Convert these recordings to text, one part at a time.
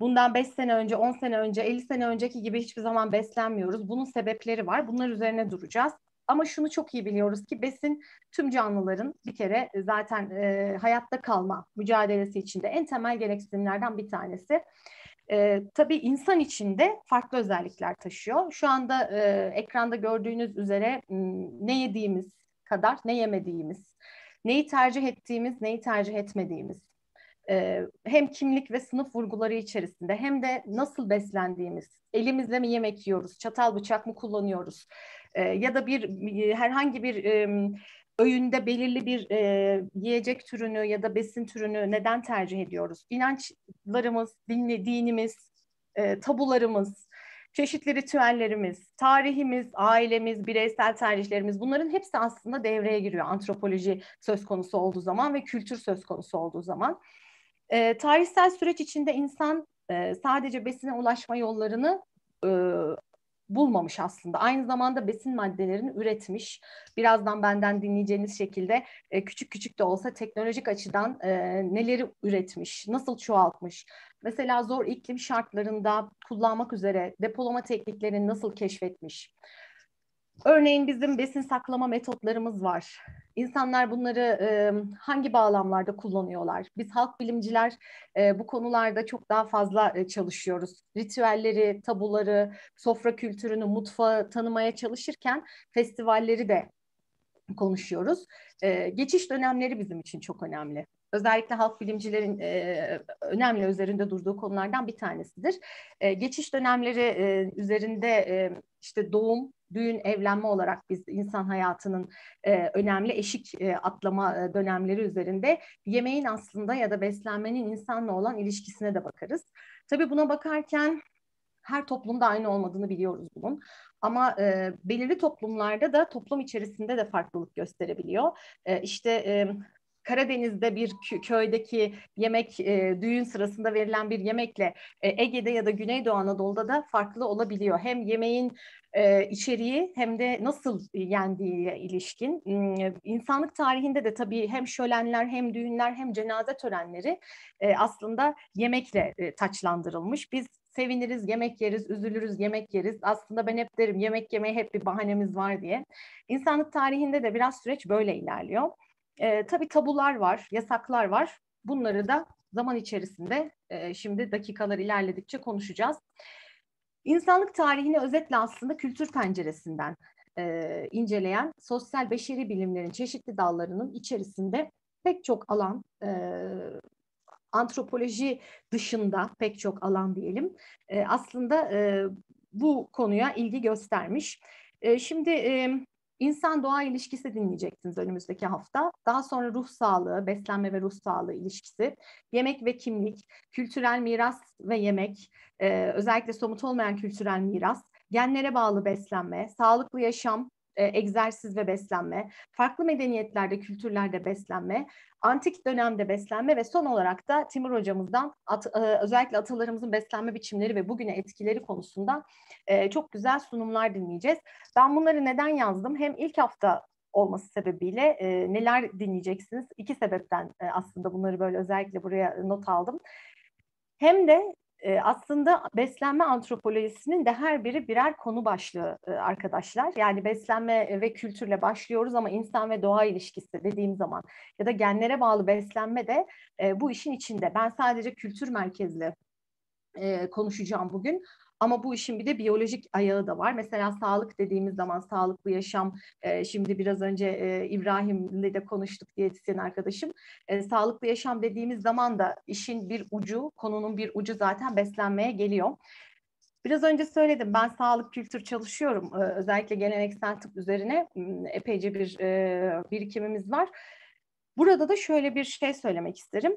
bundan 5 sene önce, 10 sene önce, 50 sene önceki gibi hiçbir zaman beslenmiyoruz. Bunun sebepleri var. Bunlar üzerine duracağız. Ama şunu çok iyi biliyoruz ki besin tüm canlıların bir kere zaten e, hayatta kalma mücadelesi içinde en temel gereksinimlerden bir tanesi. E, tabii insan içinde farklı özellikler taşıyor. Şu anda e, ekranda gördüğünüz üzere ne yediğimiz kadar ne yemediğimiz, neyi tercih ettiğimiz, neyi tercih etmediğimiz, e, hem kimlik ve sınıf vurguları içerisinde hem de nasıl beslendiğimiz, elimizle mi yemek yiyoruz, çatal bıçak mı kullanıyoruz e, ya da bir herhangi bir e, öğünde belirli bir e, yiyecek türünü ya da besin türünü neden tercih ediyoruz? İnançlarımız, dinli, dinimiz, e, tabularımız, çeşitli ritüellerimiz, tarihimiz, ailemiz, bireysel tercihlerimiz bunların hepsi aslında devreye giriyor antropoloji söz konusu olduğu zaman ve kültür söz konusu olduğu zaman. E, tarihsel süreç içinde insan e, sadece besine ulaşma yollarını e, bulmamış aslında. Aynı zamanda besin maddelerini üretmiş. Birazdan benden dinleyeceğiniz şekilde e, küçük küçük de olsa teknolojik açıdan e, neleri üretmiş, nasıl çoğaltmış. Mesela zor iklim şartlarında kullanmak üzere depolama tekniklerini nasıl keşfetmiş. Örneğin bizim besin saklama metotlarımız var. İnsanlar bunları e, hangi bağlamlarda kullanıyorlar? Biz halk bilimciler e, bu konularda çok daha fazla e, çalışıyoruz. Ritüelleri, tabuları, sofra kültürünü, mutfağı tanımaya çalışırken festivalleri de konuşuyoruz. E, geçiş dönemleri bizim için çok önemli. Özellikle halk bilimcilerin e, önemli üzerinde durduğu konulardan bir tanesidir. E, geçiş dönemleri e, üzerinde e, işte doğum, düğün, evlenme olarak biz insan hayatının e, önemli eşik e, atlama e, dönemleri üzerinde yemeğin aslında ya da beslenmenin insanla olan ilişkisine de bakarız. Tabii buna bakarken her toplumda aynı olmadığını biliyoruz bunun. Ama e, belirli toplumlarda da toplum içerisinde de farklılık gösterebiliyor. E, işte e, Karadeniz'de bir köydeki yemek e, düğün sırasında verilen bir yemekle e, Ege'de ya da Güneydoğu Anadolu'da da farklı olabiliyor. Hem yemeğin e, içeriği hem de nasıl yendiğiyle ilişkin. İnsanlık tarihinde de tabii hem şölenler hem düğünler hem cenaze törenleri e, aslında yemekle e, taçlandırılmış. Biz seviniriz, yemek yeriz, üzülürüz, yemek yeriz. Aslında ben hep derim yemek yemeye hep bir bahanemiz var diye. İnsanlık tarihinde de biraz süreç böyle ilerliyor. E, tabii tabular var, yasaklar var. Bunları da zaman içerisinde e, şimdi dakikalar ilerledikçe konuşacağız. İnsanlık tarihini özetle aslında kültür penceresinden e, inceleyen sosyal beşeri bilimlerin çeşitli dallarının içerisinde pek çok alan, e, antropoloji dışında pek çok alan diyelim, e, aslında e, bu konuya ilgi göstermiş. E, şimdi e, İnsan doğa ilişkisi dinleyeceksiniz önümüzdeki hafta. Daha sonra ruh sağlığı, beslenme ve ruh sağlığı ilişkisi, yemek ve kimlik, kültürel miras ve yemek, e, özellikle somut olmayan kültürel miras, genlere bağlı beslenme, sağlıklı yaşam, e, egzersiz ve beslenme, farklı medeniyetlerde, kültürlerde beslenme, antik dönemde beslenme ve son olarak da Timur hocamızdan at, e, özellikle atalarımızın beslenme biçimleri ve bugüne etkileri konusunda e, çok güzel sunumlar dinleyeceğiz. Ben bunları neden yazdım? Hem ilk hafta olması sebebiyle e, neler dinleyeceksiniz? İki sebepten e, aslında bunları böyle özellikle buraya not aldım. Hem de aslında beslenme antropolojisinin de her biri birer konu başlığı arkadaşlar. Yani beslenme ve kültürle başlıyoruz ama insan ve doğa ilişkisi dediğim zaman ya da genlere bağlı beslenme de bu işin içinde. Ben sadece kültür merkezli konuşacağım bugün. Ama bu işin bir de biyolojik ayağı da var. Mesela sağlık dediğimiz zaman sağlıklı yaşam, e, şimdi biraz önce e, İbrahim'le de konuştuk diyetisyen arkadaşım. E, sağlıklı yaşam dediğimiz zaman da işin bir ucu, konunun bir ucu zaten beslenmeye geliyor. Biraz önce söyledim ben sağlık kültür çalışıyorum. Ee, özellikle geleneksel tıp üzerine epeyce bir e, birikimimiz var. Burada da şöyle bir şey söylemek isterim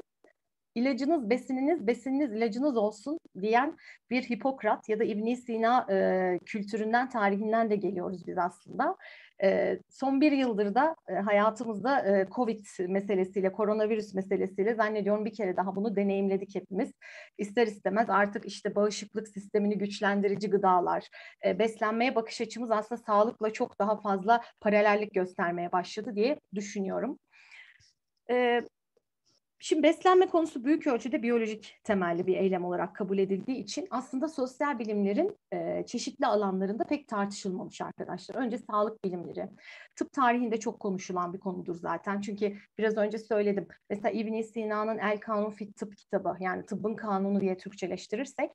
ilacınız besininiz, besininiz ilacınız olsun diyen bir Hipokrat ya da İbn Sina e, kültüründen, tarihinden de geliyoruz biz aslında. E, son bir yıldır da e, hayatımızda e, Covid meselesiyle, koronavirüs meselesiyle zannediyorum bir kere daha bunu deneyimledik hepimiz. İster istemez artık işte bağışıklık sistemini güçlendirici gıdalar, e, beslenmeye bakış açımız aslında sağlıkla çok daha fazla paralellik göstermeye başladı diye düşünüyorum. E, Şimdi beslenme konusu büyük ölçüde biyolojik temelli bir eylem olarak kabul edildiği için aslında sosyal bilimlerin e, çeşitli alanlarında pek tartışılmamış arkadaşlar. Önce sağlık bilimleri, tıp tarihinde çok konuşulan bir konudur zaten. Çünkü biraz önce söyledim. Mesela İbn Sina'nın El Kanun Fit Tıp kitabı yani tıbbın kanunu diye Türkçeleştirirsek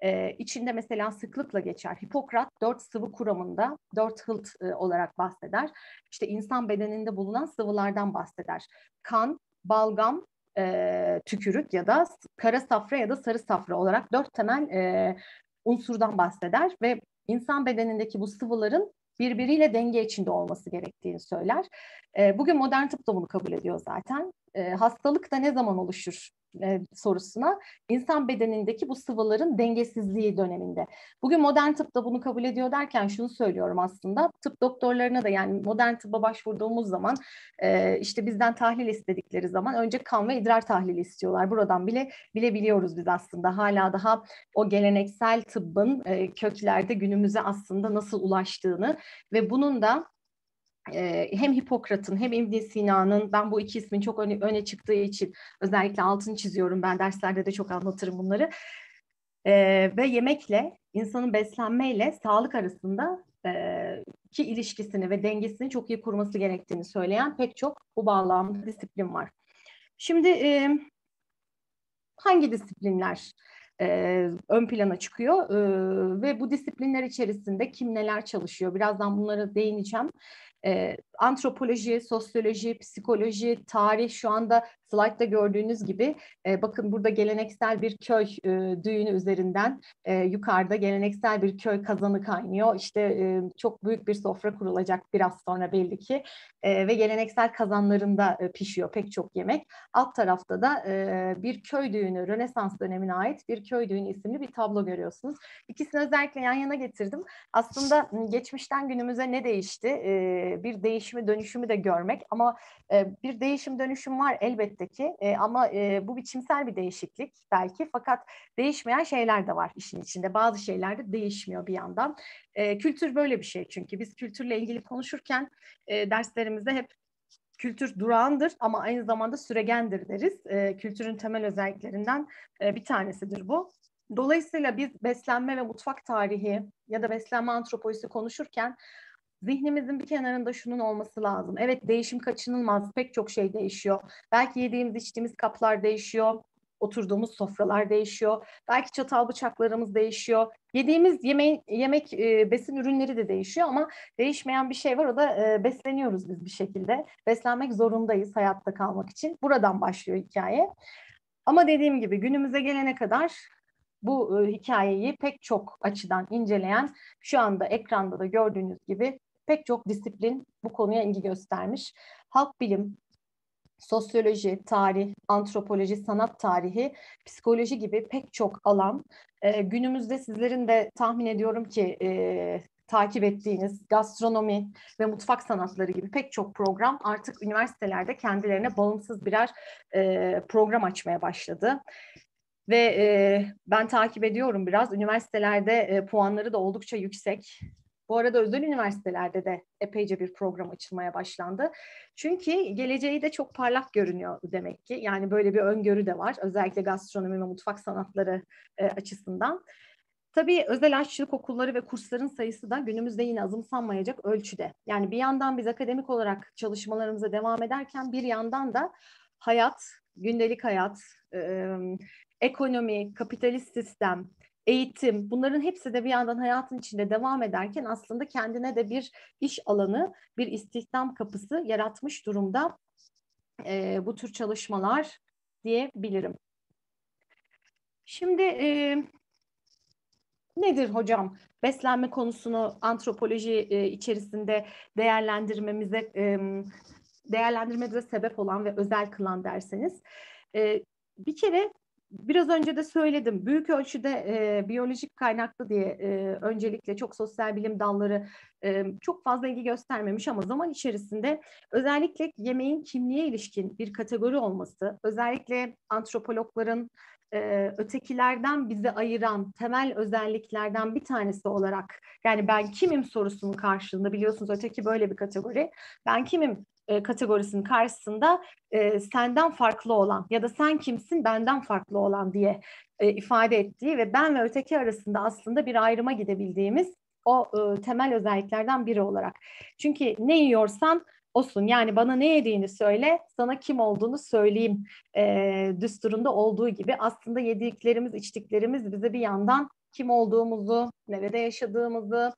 e, içinde mesela sıklıkla geçer. Hipokrat dört sıvı kuramında dört hılt e, olarak bahseder. İşte insan bedeninde bulunan sıvılardan bahseder. Kan, balgam, e, tükürük ya da kara safra ya da sarı safra olarak dört temel e, unsurdan bahseder ve insan bedenindeki bu sıvıların birbiriyle denge içinde olması gerektiğini söyler. E, bugün modern tıp da bunu kabul ediyor zaten. E, hastalık da ne zaman oluşur e, sorusuna insan bedenindeki bu sıvıların dengesizliği döneminde. Bugün modern tıp da bunu kabul ediyor derken şunu söylüyorum aslında. Tıp doktorlarına da yani modern tıbba başvurduğumuz zaman e, işte bizden tahlil istedikleri zaman önce kan ve idrar tahlili istiyorlar. Buradan bile bilebiliyoruz biz aslında. Hala daha o geleneksel tıbbın e, köklerde günümüze aslında nasıl ulaştığını ve bunun da hem Hipokrat'ın hem ibn Sina'nın ben bu iki ismin çok öne, öne çıktığı için özellikle altını çiziyorum. Ben derslerde de çok anlatırım bunları. Ee, ve yemekle, insanın beslenmeyle sağlık arasında e, ki ilişkisini ve dengesini çok iyi kurması gerektiğini söyleyen pek çok bu bağlamda disiplin var. Şimdi e, hangi disiplinler e, ön plana çıkıyor e, ve bu disiplinler içerisinde kim neler çalışıyor? Birazdan bunlara değineceğim e, antropoloji, sosyoloji, psikoloji, tarih şu anda slaytta gördüğünüz gibi e, bakın burada geleneksel bir köy e, düğünü üzerinden e, yukarıda geleneksel bir köy kazanı kaynıyor. İşte e, çok büyük bir sofra kurulacak biraz sonra belli ki e, ve geleneksel kazanlarında e, pişiyor pek çok yemek. Alt tarafta da e, bir köy düğünü, Rönesans dönemine ait bir köy düğünü isimli bir tablo görüyorsunuz. İkisini özellikle yan yana getirdim. Aslında geçmişten günümüze ne değişti? E, bir değişimi, dönüşümü de görmek ama e, bir değişim, dönüşüm var elbette ki e, ama e, bu biçimsel bir değişiklik belki fakat değişmeyen şeyler de var işin içinde. Bazı şeyler de değişmiyor bir yandan. E, kültür böyle bir şey çünkü biz kültürle ilgili konuşurken e, derslerimizde hep kültür durağandır ama aynı zamanda süregendir deriz. E, kültürün temel özelliklerinden e, bir tanesidir bu. Dolayısıyla biz beslenme ve mutfak tarihi ya da beslenme antropolojisi konuşurken zihnimizin bir kenarında şunun olması lazım. Evet değişim kaçınılmaz. Pek çok şey değişiyor. Belki yediğimiz içtiğimiz kaplar değişiyor. Oturduğumuz sofralar değişiyor. Belki çatal bıçaklarımız değişiyor. Yediğimiz yemeğin, yemek e, besin ürünleri de değişiyor ama değişmeyen bir şey var. O da e, besleniyoruz biz bir şekilde. Beslenmek zorundayız hayatta kalmak için. Buradan başlıyor hikaye. Ama dediğim gibi günümüze gelene kadar bu e, hikayeyi pek çok açıdan inceleyen şu anda ekranda da gördüğünüz gibi pek çok disiplin bu konuya ilgi göstermiş. Halk bilim, sosyoloji, tarih, antropoloji, sanat tarihi, psikoloji gibi pek çok alan e, günümüzde sizlerin de tahmin ediyorum ki e, takip ettiğiniz gastronomi ve mutfak sanatları gibi pek çok program artık üniversitelerde kendilerine bağımsız birer e, program açmaya başladı. Ve e, ben takip ediyorum biraz. Üniversitelerde e, puanları da oldukça yüksek. Bu arada özel üniversitelerde de epeyce bir program açılmaya başlandı. Çünkü geleceği de çok parlak görünüyor demek ki. Yani böyle bir öngörü de var. Özellikle gastronomi ve mutfak sanatları e, açısından. Tabii özel aşçılık okulları ve kursların sayısı da günümüzde yine azımsanmayacak ölçüde. Yani bir yandan biz akademik olarak çalışmalarımıza devam ederken bir yandan da hayat, gündelik hayat, e, ekonomi, kapitalist sistem, eğitim bunların hepsi de bir yandan hayatın içinde devam ederken aslında kendine de bir iş alanı, bir istihdam kapısı yaratmış durumda e, bu tür çalışmalar diyebilirim. Şimdi e, nedir hocam beslenme konusunu antropoloji e, içerisinde değerlendirmemize e, değerlendirmemize sebep olan ve özel kılan derseniz e, bir kere biraz önce de söyledim. Büyük ölçüde e, biyolojik kaynaklı diye e, öncelikle çok sosyal bilim dalları e, çok fazla ilgi göstermemiş ama zaman içerisinde özellikle yemeğin kimliğe ilişkin bir kategori olması, özellikle antropologların e, ötekilerden bizi ayıran temel özelliklerden bir tanesi olarak yani ben kimim sorusunun karşılığında biliyorsunuz öteki böyle bir kategori. Ben kimim e, kategorisinin karşısında e, senden farklı olan ya da sen kimsin benden farklı olan diye e, ifade ettiği ve ben ve öteki arasında aslında bir ayrıma gidebildiğimiz o e, temel özelliklerden biri olarak. Çünkü ne yiyorsan olsun yani bana ne yediğini söyle sana kim olduğunu söyleyeyim e, düsturunda olduğu gibi aslında yediklerimiz içtiklerimiz bize bir yandan kim olduğumuzu, nerede yaşadığımızı,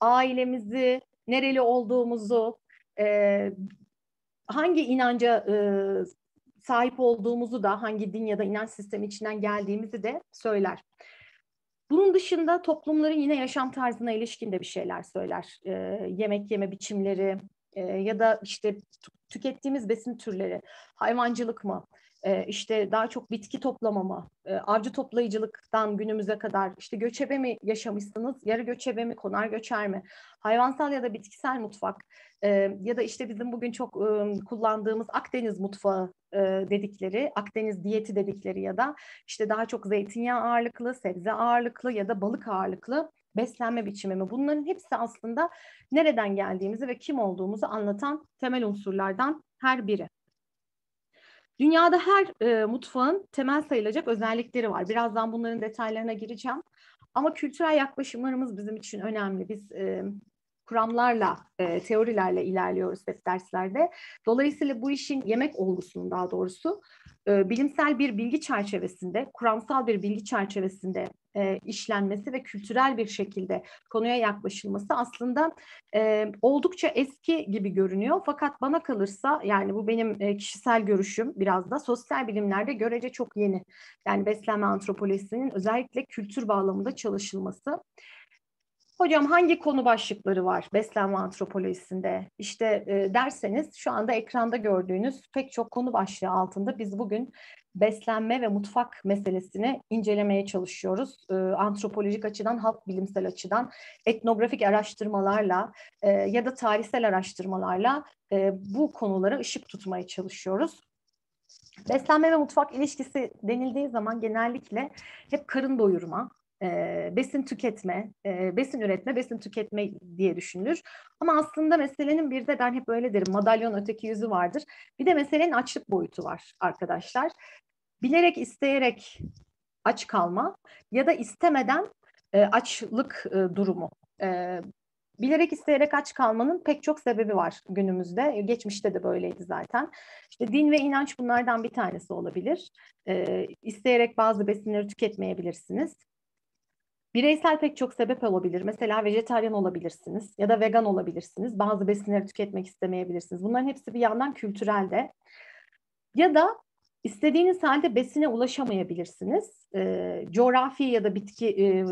ailemizi, nereli olduğumuzu, e, hangi inanca e, sahip olduğumuzu da hangi din ya da inanç sistemi içinden geldiğimizi de söyler. Bunun dışında toplumların yine yaşam tarzına ilişkin de bir şeyler söyler. E, yemek yeme biçimleri e, ya da işte tükettiğimiz besin türleri, hayvancılık mı, e, işte daha çok bitki toplama mı, e, avcı toplayıcılıktan günümüze kadar işte göçebe mi yaşamışsınız, yarı göçebe mi, konar göçer mi, hayvansal ya da bitkisel mutfak ya da işte bizim bugün çok kullandığımız Akdeniz mutfağı dedikleri, Akdeniz diyeti dedikleri ya da işte daha çok zeytinyağı ağırlıklı, sebze ağırlıklı ya da balık ağırlıklı beslenme biçimi mi? Bunların hepsi aslında nereden geldiğimizi ve kim olduğumuzu anlatan temel unsurlardan her biri. Dünyada her e, mutfağın temel sayılacak özellikleri var. Birazdan bunların detaylarına gireceğim. Ama kültürel yaklaşımlarımız bizim için önemli. Biz e, kuramlarla, e, teorilerle ilerliyoruz hep derslerde. Dolayısıyla bu işin yemek olgusunun daha doğrusu e, bilimsel bir bilgi çerçevesinde, kuramsal bir bilgi çerçevesinde e, işlenmesi ve kültürel bir şekilde konuya yaklaşılması aslında e, oldukça eski gibi görünüyor. Fakat bana kalırsa yani bu benim e, kişisel görüşüm biraz da sosyal bilimlerde görece çok yeni. Yani beslenme antropolojisinin özellikle kültür bağlamında çalışılması. Hocam hangi konu başlıkları var beslenme antropolojisinde? İşte e, derseniz şu anda ekranda gördüğünüz pek çok konu başlığı altında biz bugün beslenme ve mutfak meselesini incelemeye çalışıyoruz. E, antropolojik açıdan, halk bilimsel açıdan, etnografik araştırmalarla e, ya da tarihsel araştırmalarla e, bu konulara ışık tutmaya çalışıyoruz. Beslenme ve mutfak ilişkisi denildiği zaman genellikle hep karın doyurma, e, besin tüketme, e, besin üretme, besin tüketme diye düşünülür. Ama aslında meselenin bir de ben hep öyle derim, madalyon öteki yüzü vardır. Bir de meselenin açlık boyutu var arkadaşlar. Bilerek, isteyerek aç kalma ya da istemeden e, açlık e, durumu. E, bilerek isteyerek aç kalmanın pek çok sebebi var günümüzde. Geçmişte de böyleydi zaten. İşte din ve inanç bunlardan bir tanesi olabilir. E, isteyerek bazı besinleri tüketmeyebilirsiniz. Bireysel pek çok sebep olabilir. Mesela vejetaryen olabilirsiniz ya da vegan olabilirsiniz. Bazı besinleri tüketmek istemeyebilirsiniz. Bunların hepsi bir yandan kültürel de. Ya da istediğiniz halde besine ulaşamayabilirsiniz. E, coğrafi ya da bitki e,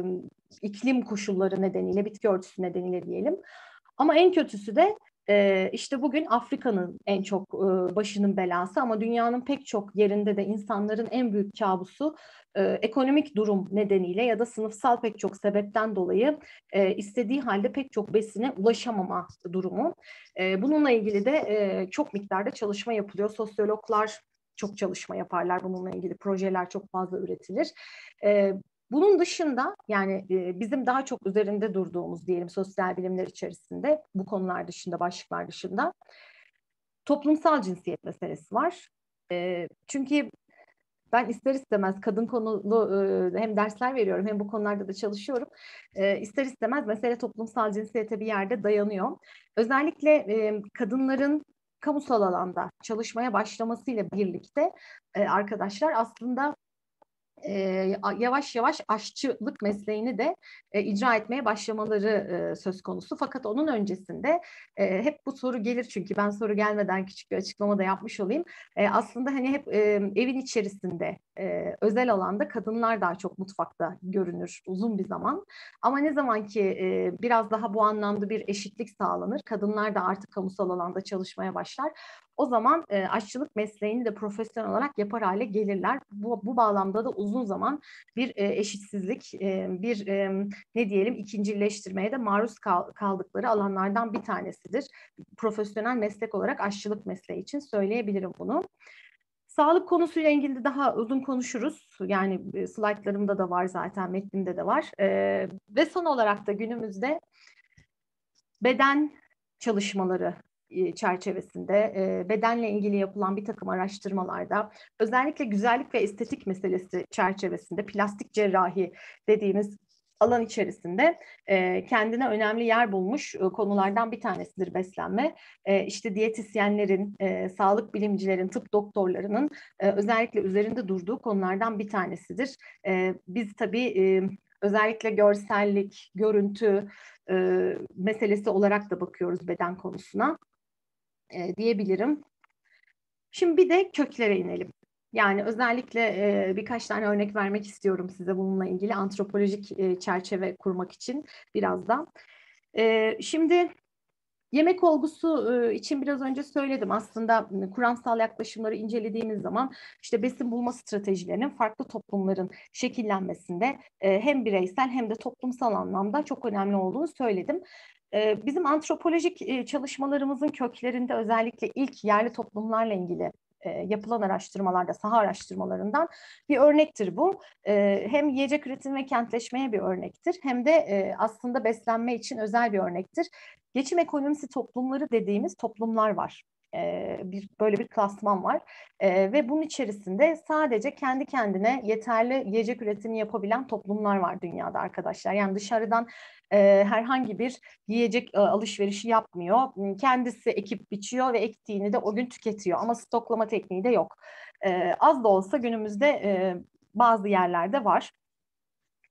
iklim koşulları nedeniyle, bitki örtüsü nedeniyle diyelim. Ama en kötüsü de e, işte bugün Afrika'nın en çok başının belası ama dünyanın pek çok yerinde de insanların en büyük kabusu ekonomik durum nedeniyle ya da sınıfsal pek çok sebepten dolayı istediği halde pek çok besine ulaşamama durumu. Bununla ilgili de çok miktarda çalışma yapılıyor. Sosyologlar çok çalışma yaparlar bununla ilgili projeler çok fazla üretilir. Bunun dışında yani e, bizim daha çok üzerinde durduğumuz diyelim sosyal bilimler içerisinde bu konular dışında başlıklar dışında toplumsal cinsiyet meselesi var. E, çünkü ben ister istemez kadın konulu e, hem dersler veriyorum hem bu konularda da çalışıyorum. İster istemez mesele toplumsal cinsiyete bir yerde dayanıyor. Özellikle kadınların kamusal alanda çalışmaya başlamasıyla birlikte arkadaşlar aslında e, yavaş yavaş aşçılık mesleğini de e, icra etmeye başlamaları e, söz konusu. Fakat onun öncesinde e, hep bu soru gelir çünkü ben soru gelmeden küçük bir açıklama da yapmış olayım. E, aslında hani hep e, evin içerisinde e, özel alanda kadınlar daha çok mutfakta görünür uzun bir zaman. Ama ne zaman ki e, biraz daha bu anlamda bir eşitlik sağlanır, kadınlar da artık kamusal alanda çalışmaya başlar. O zaman e, aşçılık mesleğini de profesyonel olarak yapar hale gelirler. Bu, bu bağlamda da uzun zaman bir e, eşitsizlik, e, bir e, ne diyelim ikincileştirmeye de maruz kal, kaldıkları alanlardan bir tanesidir. Profesyonel meslek olarak aşçılık mesleği için söyleyebilirim bunu. Sağlık konusuyla ilgili de daha uzun konuşuruz. Yani slaytlarımda da var zaten, metnimde de var. E, ve son olarak da günümüzde beden çalışmaları çerçevesinde e, bedenle ilgili yapılan bir takım araştırmalarda özellikle güzellik ve estetik meselesi çerçevesinde plastik cerrahi dediğimiz alan içerisinde e, kendine önemli yer bulmuş e, konulardan bir tanesidir beslenme. E, işte diyetisyenlerin, e, sağlık bilimcilerin, tıp doktorlarının e, özellikle üzerinde durduğu konulardan bir tanesidir. E, biz tabii e, özellikle görsellik, görüntü e, meselesi olarak da bakıyoruz beden konusuna e, diyebilirim. Şimdi bir de köklere inelim. Yani özellikle e, birkaç tane örnek vermek istiyorum size bununla ilgili antropolojik e, çerçeve kurmak için birazdan. E, şimdi yemek olgusu e, için biraz önce söyledim. Aslında kuramsal yaklaşımları incelediğimiz zaman işte besin bulma stratejilerinin farklı toplumların şekillenmesinde e, hem bireysel hem de toplumsal anlamda çok önemli olduğunu söyledim. E, bizim antropolojik e, çalışmalarımızın köklerinde özellikle ilk yerli toplumlarla ilgili e, yapılan araştırmalarda, saha araştırmalarından bir örnektir bu. E, hem yiyecek üretim ve kentleşmeye bir örnektir hem de e, aslında beslenme için özel bir örnektir. Geçim ekonomisi toplumları dediğimiz toplumlar var bir böyle bir klasman var e, ve bunun içerisinde sadece kendi kendine yeterli yiyecek üretimi yapabilen toplumlar var dünyada arkadaşlar. Yani dışarıdan herhangi bir yiyecek e, alışverişi yapmıyor. Kendisi ekip biçiyor ve ektiğini de o gün tüketiyor ama stoklama tekniği de yok. E, az da olsa günümüzde e, bazı yerlerde var.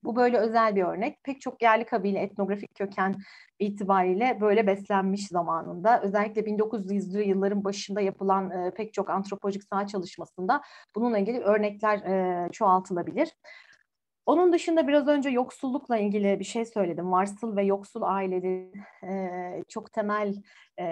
Bu böyle özel bir örnek. Pek çok yerli kabile etnografik köken itibariyle böyle beslenmiş zamanında. Özellikle 1900'lü yılların başında yapılan e, pek çok antropolojik saha çalışmasında bununla ilgili örnekler e, çoğaltılabilir. Onun dışında biraz önce yoksullukla ilgili bir şey söyledim. Varsıl ve yoksul ailelerin e, çok temel e,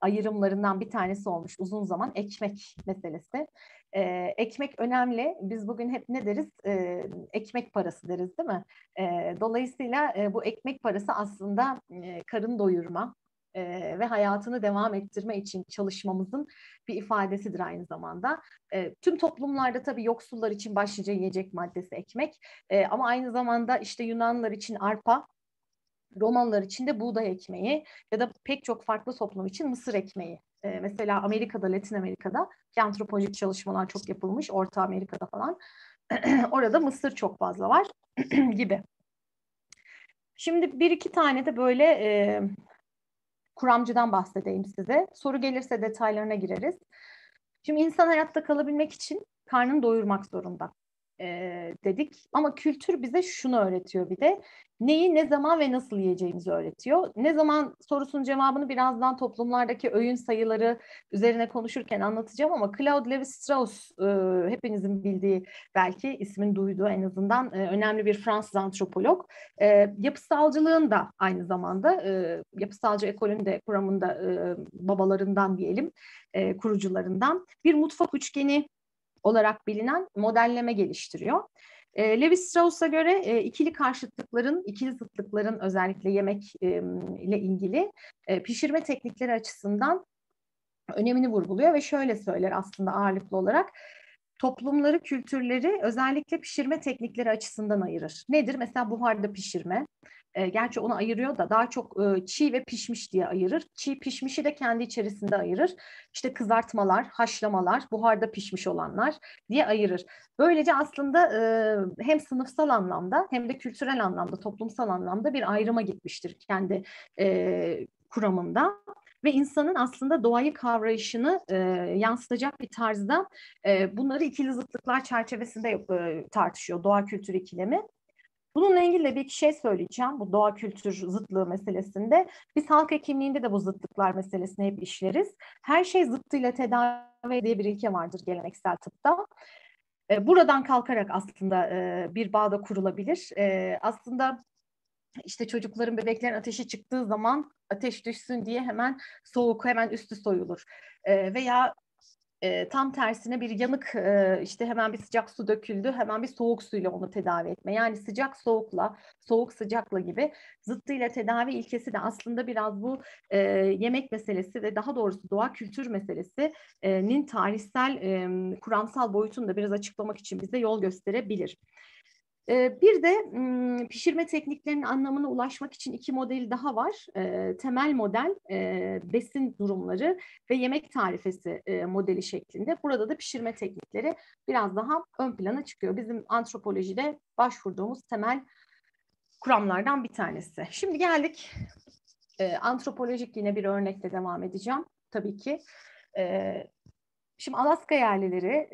ayrımlarından bir tanesi olmuş uzun zaman ekmek meselesi. E, ekmek önemli. Biz bugün hep ne deriz? E, ekmek parası deriz değil mi? E, dolayısıyla e, bu ekmek parası aslında e, karın doyurma, e, ve hayatını devam ettirme için çalışmamızın bir ifadesidir aynı zamanda. E, tüm toplumlarda tabii yoksullar için başlıca yiyecek maddesi ekmek e, ama aynı zamanda işte Yunanlılar için arpa, Romalılar için de buğday ekmeği ya da pek çok farklı toplum için mısır ekmeği. E, mesela Amerika'da, Latin Amerika'da ki antropolojik çalışmalar çok yapılmış, Orta Amerika'da falan. Orada mısır çok fazla var gibi. Şimdi bir iki tane de böyle e, kuramcıdan bahsedeyim size. Soru gelirse detaylarına gireriz. Şimdi insan hayatta kalabilmek için karnını doyurmak zorunda e, dedik. Ama kültür bize şunu öğretiyor bir de neyi ne zaman ve nasıl yiyeceğimizi öğretiyor. Ne zaman sorusunun cevabını birazdan toplumlardaki öğün sayıları üzerine konuşurken anlatacağım ama Claude Levi-Strauss e, hepinizin bildiği belki ismin duyduğu en azından e, önemli bir Fransız antropolog. E, yapısalcılığın da aynı zamanda e, yapısalcı ekolün de kuramında e, babalarından diyelim e, kurucularından bir mutfak üçgeni olarak bilinen modelleme geliştiriyor. E, Levi Strauss'a göre e, ikili karşıtlıkların, ikili zıtlıkların özellikle yemek e, ile ilgili e, pişirme teknikleri açısından önemini vurguluyor ve şöyle söyler aslında ağırlıklı olarak toplumları, kültürleri özellikle pişirme teknikleri açısından ayırır. Nedir? Mesela buharda pişirme, e, gerçi onu ayırıyor da daha çok e, çiğ ve pişmiş diye ayırır. Çiğ pişmişi de kendi içerisinde ayırır. İşte kızartmalar, haşlamalar, buharda pişmiş olanlar diye ayırır. Böylece aslında e, hem sınıfsal anlamda hem de kültürel anlamda, toplumsal anlamda bir ayrıma gitmiştir kendi e, kuramında ve insanın aslında doğayı kavrayışını e, yansıtacak bir tarzda e, bunları ikili zıtlıklar çerçevesinde e, tartışıyor doğa kültür ikilemi. Bununla ilgili de bir şey söyleyeceğim bu doğa kültür zıtlığı meselesinde. Biz halk hekimliğinde de bu zıtlıklar meselesini hep işleriz. Her şey zıttıyla tedavi diye bir ilke vardır geleneksel tıpta. E, buradan kalkarak aslında e, bir bağda kurulabilir. E, aslında işte çocukların bebeklerin ateşi çıktığı zaman ateş düşsün diye hemen soğuk hemen üstü soyulur. Veya e, tam tersine bir yanık e, işte hemen bir sıcak su döküldü hemen bir soğuk suyla onu tedavi etme. Yani sıcak soğukla soğuk sıcakla gibi zıttıyla tedavi ilkesi de aslında biraz bu e, yemek meselesi ve daha doğrusu doğa kültür meselesinin tarihsel e, kuramsal boyutunu da biraz açıklamak için bize yol gösterebilir. Ee, bir de pişirme tekniklerinin anlamına ulaşmak için iki model daha var. Ee, temel model e, besin durumları ve yemek tarifesi modeli şeklinde. Burada da pişirme teknikleri biraz daha ön plana çıkıyor. Bizim antropolojide başvurduğumuz temel kuramlardan bir tanesi. Şimdi geldik antropolojik yine bir örnekle devam edeceğim tabii ki. Şimdi Alaska yerlileri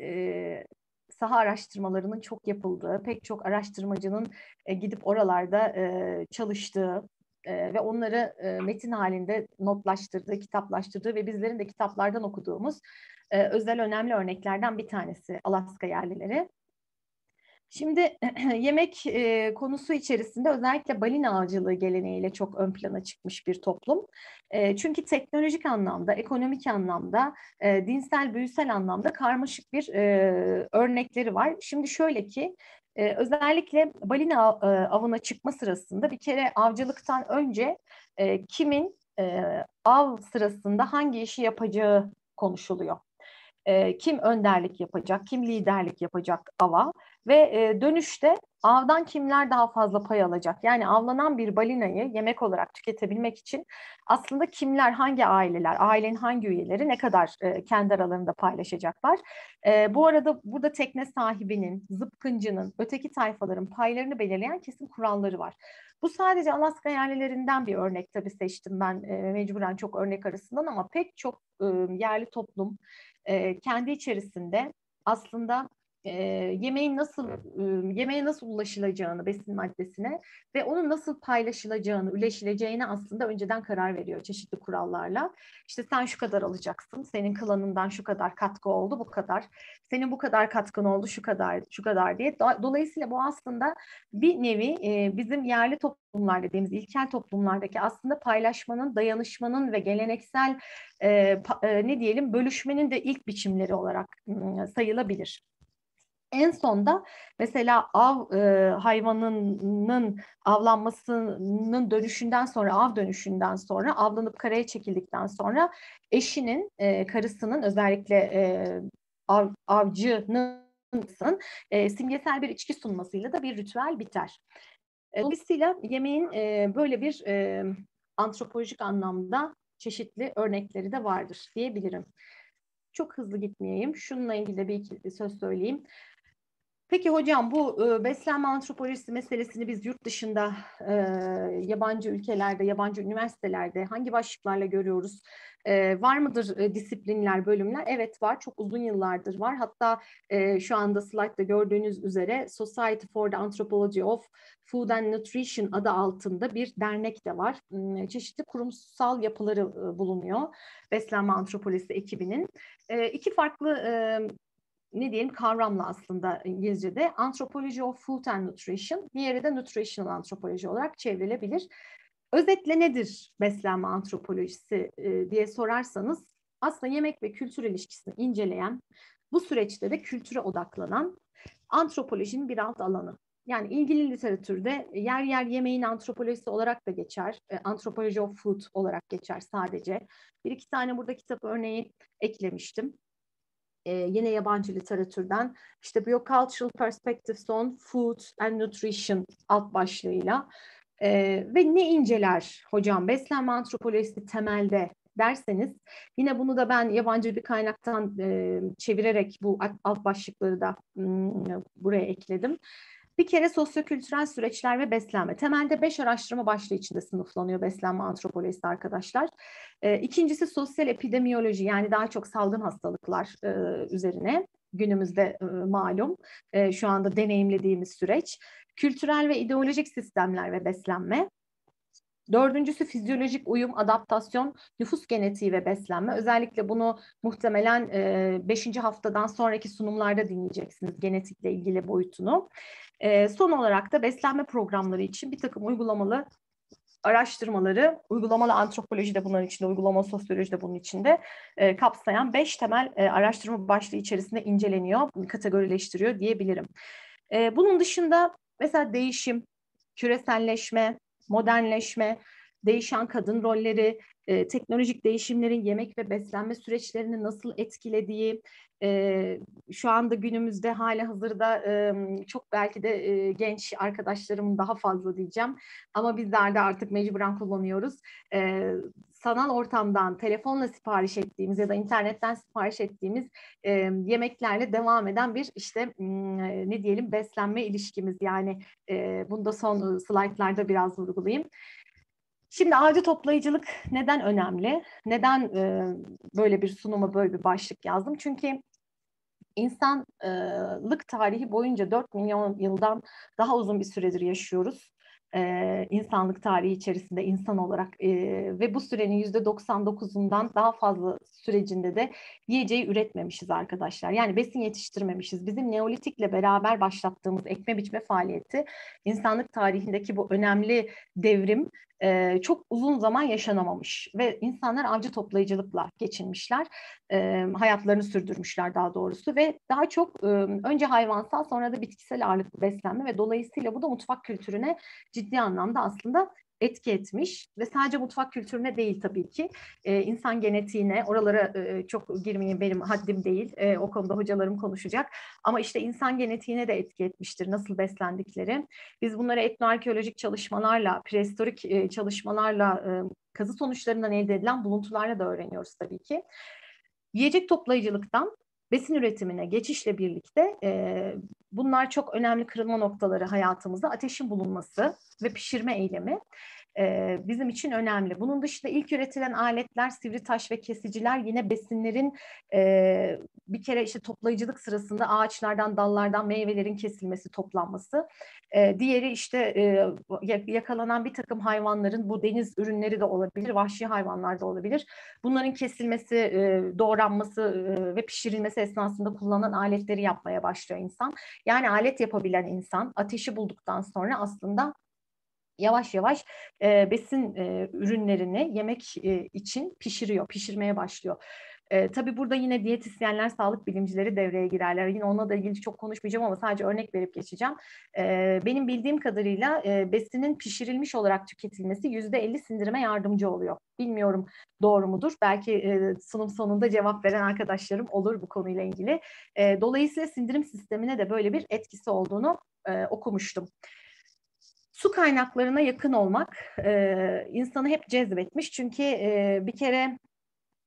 saha araştırmalarının çok yapıldığı, pek çok araştırmacının e, gidip oralarda e, çalıştığı e, ve onları e, metin halinde notlaştırdığı, kitaplaştırdığı ve bizlerin de kitaplardan okuduğumuz e, özel önemli örneklerden bir tanesi Alaska yerlileri. Şimdi yemek e, konusu içerisinde özellikle balina avcılığı geleneğiyle çok ön plana çıkmış bir toplum. E, çünkü teknolojik anlamda, ekonomik anlamda, e, dinsel, büyüsel anlamda karmaşık bir e, örnekleri var. Şimdi şöyle ki e, özellikle balina e, avına çıkma sırasında bir kere avcılıktan önce e, kimin e, av sırasında hangi işi yapacağı konuşuluyor. E, kim önderlik yapacak, kim liderlik yapacak ava ve e, dönüşte avdan kimler daha fazla pay alacak? Yani avlanan bir balinayı yemek olarak tüketebilmek için aslında kimler, hangi aileler, ailenin hangi üyeleri ne kadar e, kendi aralarında paylaşacaklar? E, bu arada burada tekne sahibinin, zıpkıncının, öteki tayfaların paylarını belirleyen kesin kuralları var. Bu sadece Alaska yerlilerinden bir örnek tabii seçtim ben e, mecburen çok örnek arasından ama pek çok e, yerli toplum e, kendi içerisinde aslında e, yemeğin nasıl e, yemeğe nasıl ulaşılacağını besin maddesine ve onun nasıl paylaşılacağını, üleşileceğine aslında önceden karar veriyor çeşitli kurallarla. İşte sen şu kadar alacaksın, senin klanından şu kadar katkı oldu, bu kadar. Senin bu kadar katkın oldu, şu kadar, şu kadar diye. Dolayısıyla bu aslında bir nevi e, bizim yerli toplumlar dediğimiz ilkel toplumlardaki aslında paylaşmanın, dayanışmanın ve geleneksel e, pa, e, ne diyelim bölüşmenin de ilk biçimleri olarak e, sayılabilir. En sonda mesela av e, hayvanının avlanmasının dönüşünden sonra, av dönüşünden sonra, avlanıp karaya çekildikten sonra eşinin, e, karısının özellikle e, av, avcının e, simgesel bir içki sunmasıyla da bir ritüel biter. E, dolayısıyla yemeğin e, böyle bir e, antropolojik anlamda çeşitli örnekleri de vardır diyebilirim. Çok hızlı gitmeyeyim. Şununla ilgili de bir söz söyleyeyim. Peki hocam bu e, beslenme antropolojisi meselesini biz yurt dışında e, yabancı ülkelerde, yabancı üniversitelerde hangi başlıklarla görüyoruz? E, var mıdır e, disiplinler, bölümler? Evet var, çok uzun yıllardır var. Hatta e, şu anda slaytta gördüğünüz üzere Society for the Anthropology of Food and Nutrition adı altında bir dernek de var. E, çeşitli kurumsal yapıları e, bulunuyor beslenme antropolojisi ekibinin. E, iki farklı e, ne diyelim kavramla aslında İngilizce'de Anthropology of Food and Nutrition, diğeri de Nutritional Anthropology olarak çevrilebilir. Özetle nedir beslenme antropolojisi e, diye sorarsanız aslında yemek ve kültür ilişkisini inceleyen, bu süreçte de kültüre odaklanan antropolojinin bir alt alanı. Yani ilgili literatürde yer yer yemeğin antropolojisi olarak da geçer. E, Anthropology of Food olarak geçer sadece. Bir iki tane burada kitap örneği eklemiştim e, yine yabancı literatürden işte Biocultural Perspectives on Food and Nutrition alt başlığıyla e, ve ne inceler hocam beslenme antropolojisi temelde derseniz yine bunu da ben yabancı bir kaynaktan e, çevirerek bu alt başlıkları da m, buraya ekledim. Bir kere sosyokültürel süreçler ve beslenme. Temelde beş araştırma başlığı içinde sınıflanıyor beslenme antropolojisi arkadaşlar. E, ikincisi sosyal epidemiyoloji yani daha çok salgın hastalıklar e, üzerine günümüzde e, malum e, şu anda deneyimlediğimiz süreç. Kültürel ve ideolojik sistemler ve beslenme. Dördüncüsü fizyolojik uyum, adaptasyon, nüfus genetiği ve beslenme. Özellikle bunu muhtemelen e, beşinci haftadan sonraki sunumlarda dinleyeceksiniz genetikle ilgili boyutunu. E, son olarak da beslenme programları için bir takım uygulamalı araştırmaları, uygulamalı antropoloji de bunların içinde, uygulamalı sosyoloji de bunun içinde e, kapsayan beş temel e, araştırma başlığı içerisinde inceleniyor, kategorileştiriyor diyebilirim. E, bunun dışında mesela değişim, küreselleşme, modernleşme, değişen kadın rolleri, e, teknolojik değişimlerin yemek ve beslenme süreçlerini nasıl etkilediği, e, şu anda günümüzde hala hazırda e, çok belki de e, genç arkadaşlarım daha fazla diyeceğim ama bizler de artık mecburen kullanıyoruz. E, sanal ortamdan telefonla sipariş ettiğimiz ya da internetten sipariş ettiğimiz e, yemeklerle devam eden bir işte ne diyelim beslenme ilişkimiz yani e, bunu da son slaytlarda biraz vurgulayayım. Şimdi avcı toplayıcılık neden önemli? Neden e, böyle bir sunuma böyle bir başlık yazdım? Çünkü insanlık tarihi boyunca 4 milyon yıldan daha uzun bir süredir yaşıyoruz e, insanlık tarihi içerisinde insan olarak e, ve bu sürenin yüzde 99'undan daha fazla sürecinde de yiyeceği üretmemişiz arkadaşlar. Yani besin yetiştirmemişiz. Bizim Neolitik'le beraber başlattığımız ekme biçme faaliyeti insanlık tarihindeki bu önemli devrim e, çok uzun zaman yaşanamamış ve insanlar avcı toplayıcılıkla geçinmişler, e, hayatlarını sürdürmüşler daha doğrusu ve daha çok e, önce hayvansal sonra da bitkisel ağırlıklı beslenme ve dolayısıyla bu da mutfak kültürüne ciddi anlamda aslında etki etmiş ve sadece mutfak kültürüne değil tabii ki e, insan genetiğine oralara e, çok girmeyeyim benim haddim değil e, o konuda hocalarım konuşacak ama işte insan genetiğine de etki etmiştir nasıl beslendikleri. Biz bunları etnoarkeolojik çalışmalarla, prehistorik e, çalışmalarla e, kazı sonuçlarından elde edilen buluntularla da öğreniyoruz tabii ki. Yiyecek toplayıcılıktan besin üretimine geçişle birlikte e, bunlar çok önemli kırılma noktaları hayatımızda. Ateşin bulunması ve pişirme eylemi bizim için önemli. Bunun dışında ilk üretilen aletler, sivri taş ve kesiciler yine besinlerin bir kere işte toplayıcılık sırasında ağaçlardan, dallardan meyvelerin kesilmesi, toplanması. Diğeri işte yakalanan bir takım hayvanların, bu deniz ürünleri de olabilir, vahşi hayvanlar da olabilir. Bunların kesilmesi, doğranması ve pişirilmesi esnasında kullanılan aletleri yapmaya başlıyor insan. Yani alet yapabilen insan ateşi bulduktan sonra aslında yavaş yavaş e, besin e, ürünlerini yemek e, için pişiriyor, pişirmeye başlıyor. E, tabii burada yine diyetisyenler, sağlık bilimcileri devreye girerler. Yine onunla da ilgili çok konuşmayacağım ama sadece örnek verip geçeceğim. E, benim bildiğim kadarıyla e, besinin pişirilmiş olarak tüketilmesi yüzde elli sindirime yardımcı oluyor. Bilmiyorum doğru mudur? Belki e, sunum sonunda cevap veren arkadaşlarım olur bu konuyla ilgili. E, dolayısıyla sindirim sistemine de böyle bir etkisi olduğunu e, okumuştum. Su kaynaklarına yakın olmak e, insanı hep cezbetmiş. Çünkü e, bir kere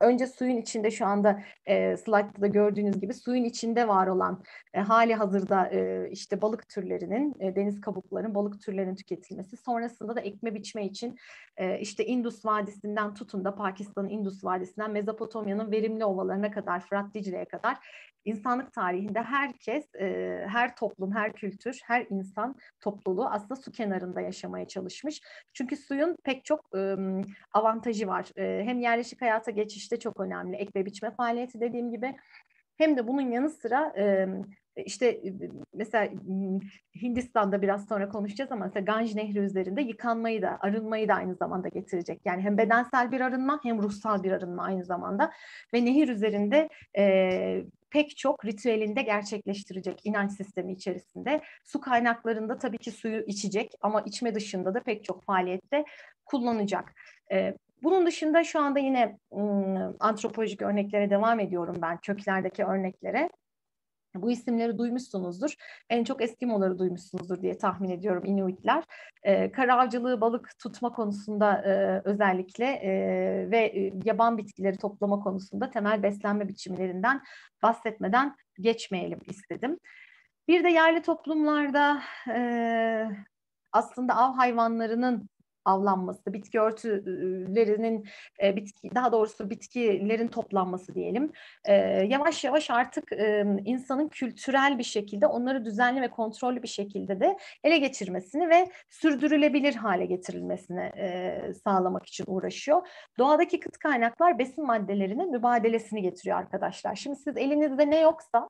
önce suyun içinde şu anda e, slide'da da gördüğünüz gibi suyun içinde var olan e, hali hazırda e, işte balık türlerinin, e, deniz kabuklarının, balık türlerinin tüketilmesi. Sonrasında da ekme biçme için e, işte Indus Vadisi'nden tutun da Pakistan'ın Indus Vadisi'nden Mezopotamya'nın verimli ovalarına kadar, Fırat Dicle'ye kadar insanlık tarihinde herkes, e, her toplum, her kültür, her insan topluluğu aslında su kenarında yaşamaya çalışmış. Çünkü suyun pek çok e, avantajı var. E, hem yerleşik hayata geçişte çok önemli. Ek ve biçme faaliyeti dediğim gibi hem de bunun yanı sıra işte mesela Hindistan'da biraz sonra konuşacağız ama mesela Ganj Nehri üzerinde yıkanmayı da arınmayı da aynı zamanda getirecek. Yani hem bedensel bir arınma hem ruhsal bir arınma aynı zamanda ve nehir üzerinde pek çok ritüelinde gerçekleştirecek inanç sistemi içerisinde. Su kaynaklarında tabii ki suyu içecek ama içme dışında da pek çok faaliyette kullanacak. Bunun dışında şu anda yine antropolojik örneklere devam ediyorum ben, köklerdeki örneklere. Bu isimleri duymuşsunuzdur. En çok Eskimoları duymuşsunuzdur diye tahmin ediyorum Inuitler. Ee, kara balık tutma konusunda e, özellikle e, ve e, yaban bitkileri toplama konusunda temel beslenme biçimlerinden bahsetmeden geçmeyelim istedim. Bir de yerli toplumlarda e, aslında av hayvanlarının avlanması, bitki örtülerinin e, bitki daha doğrusu bitkilerin toplanması diyelim. E, yavaş yavaş artık e, insanın kültürel bir şekilde onları düzenli ve kontrollü bir şekilde de ele geçirmesini ve sürdürülebilir hale getirilmesini e, sağlamak için uğraşıyor. Doğadaki kıt kaynaklar besin maddelerinin mübadelesini getiriyor arkadaşlar. Şimdi siz elinizde ne yoksa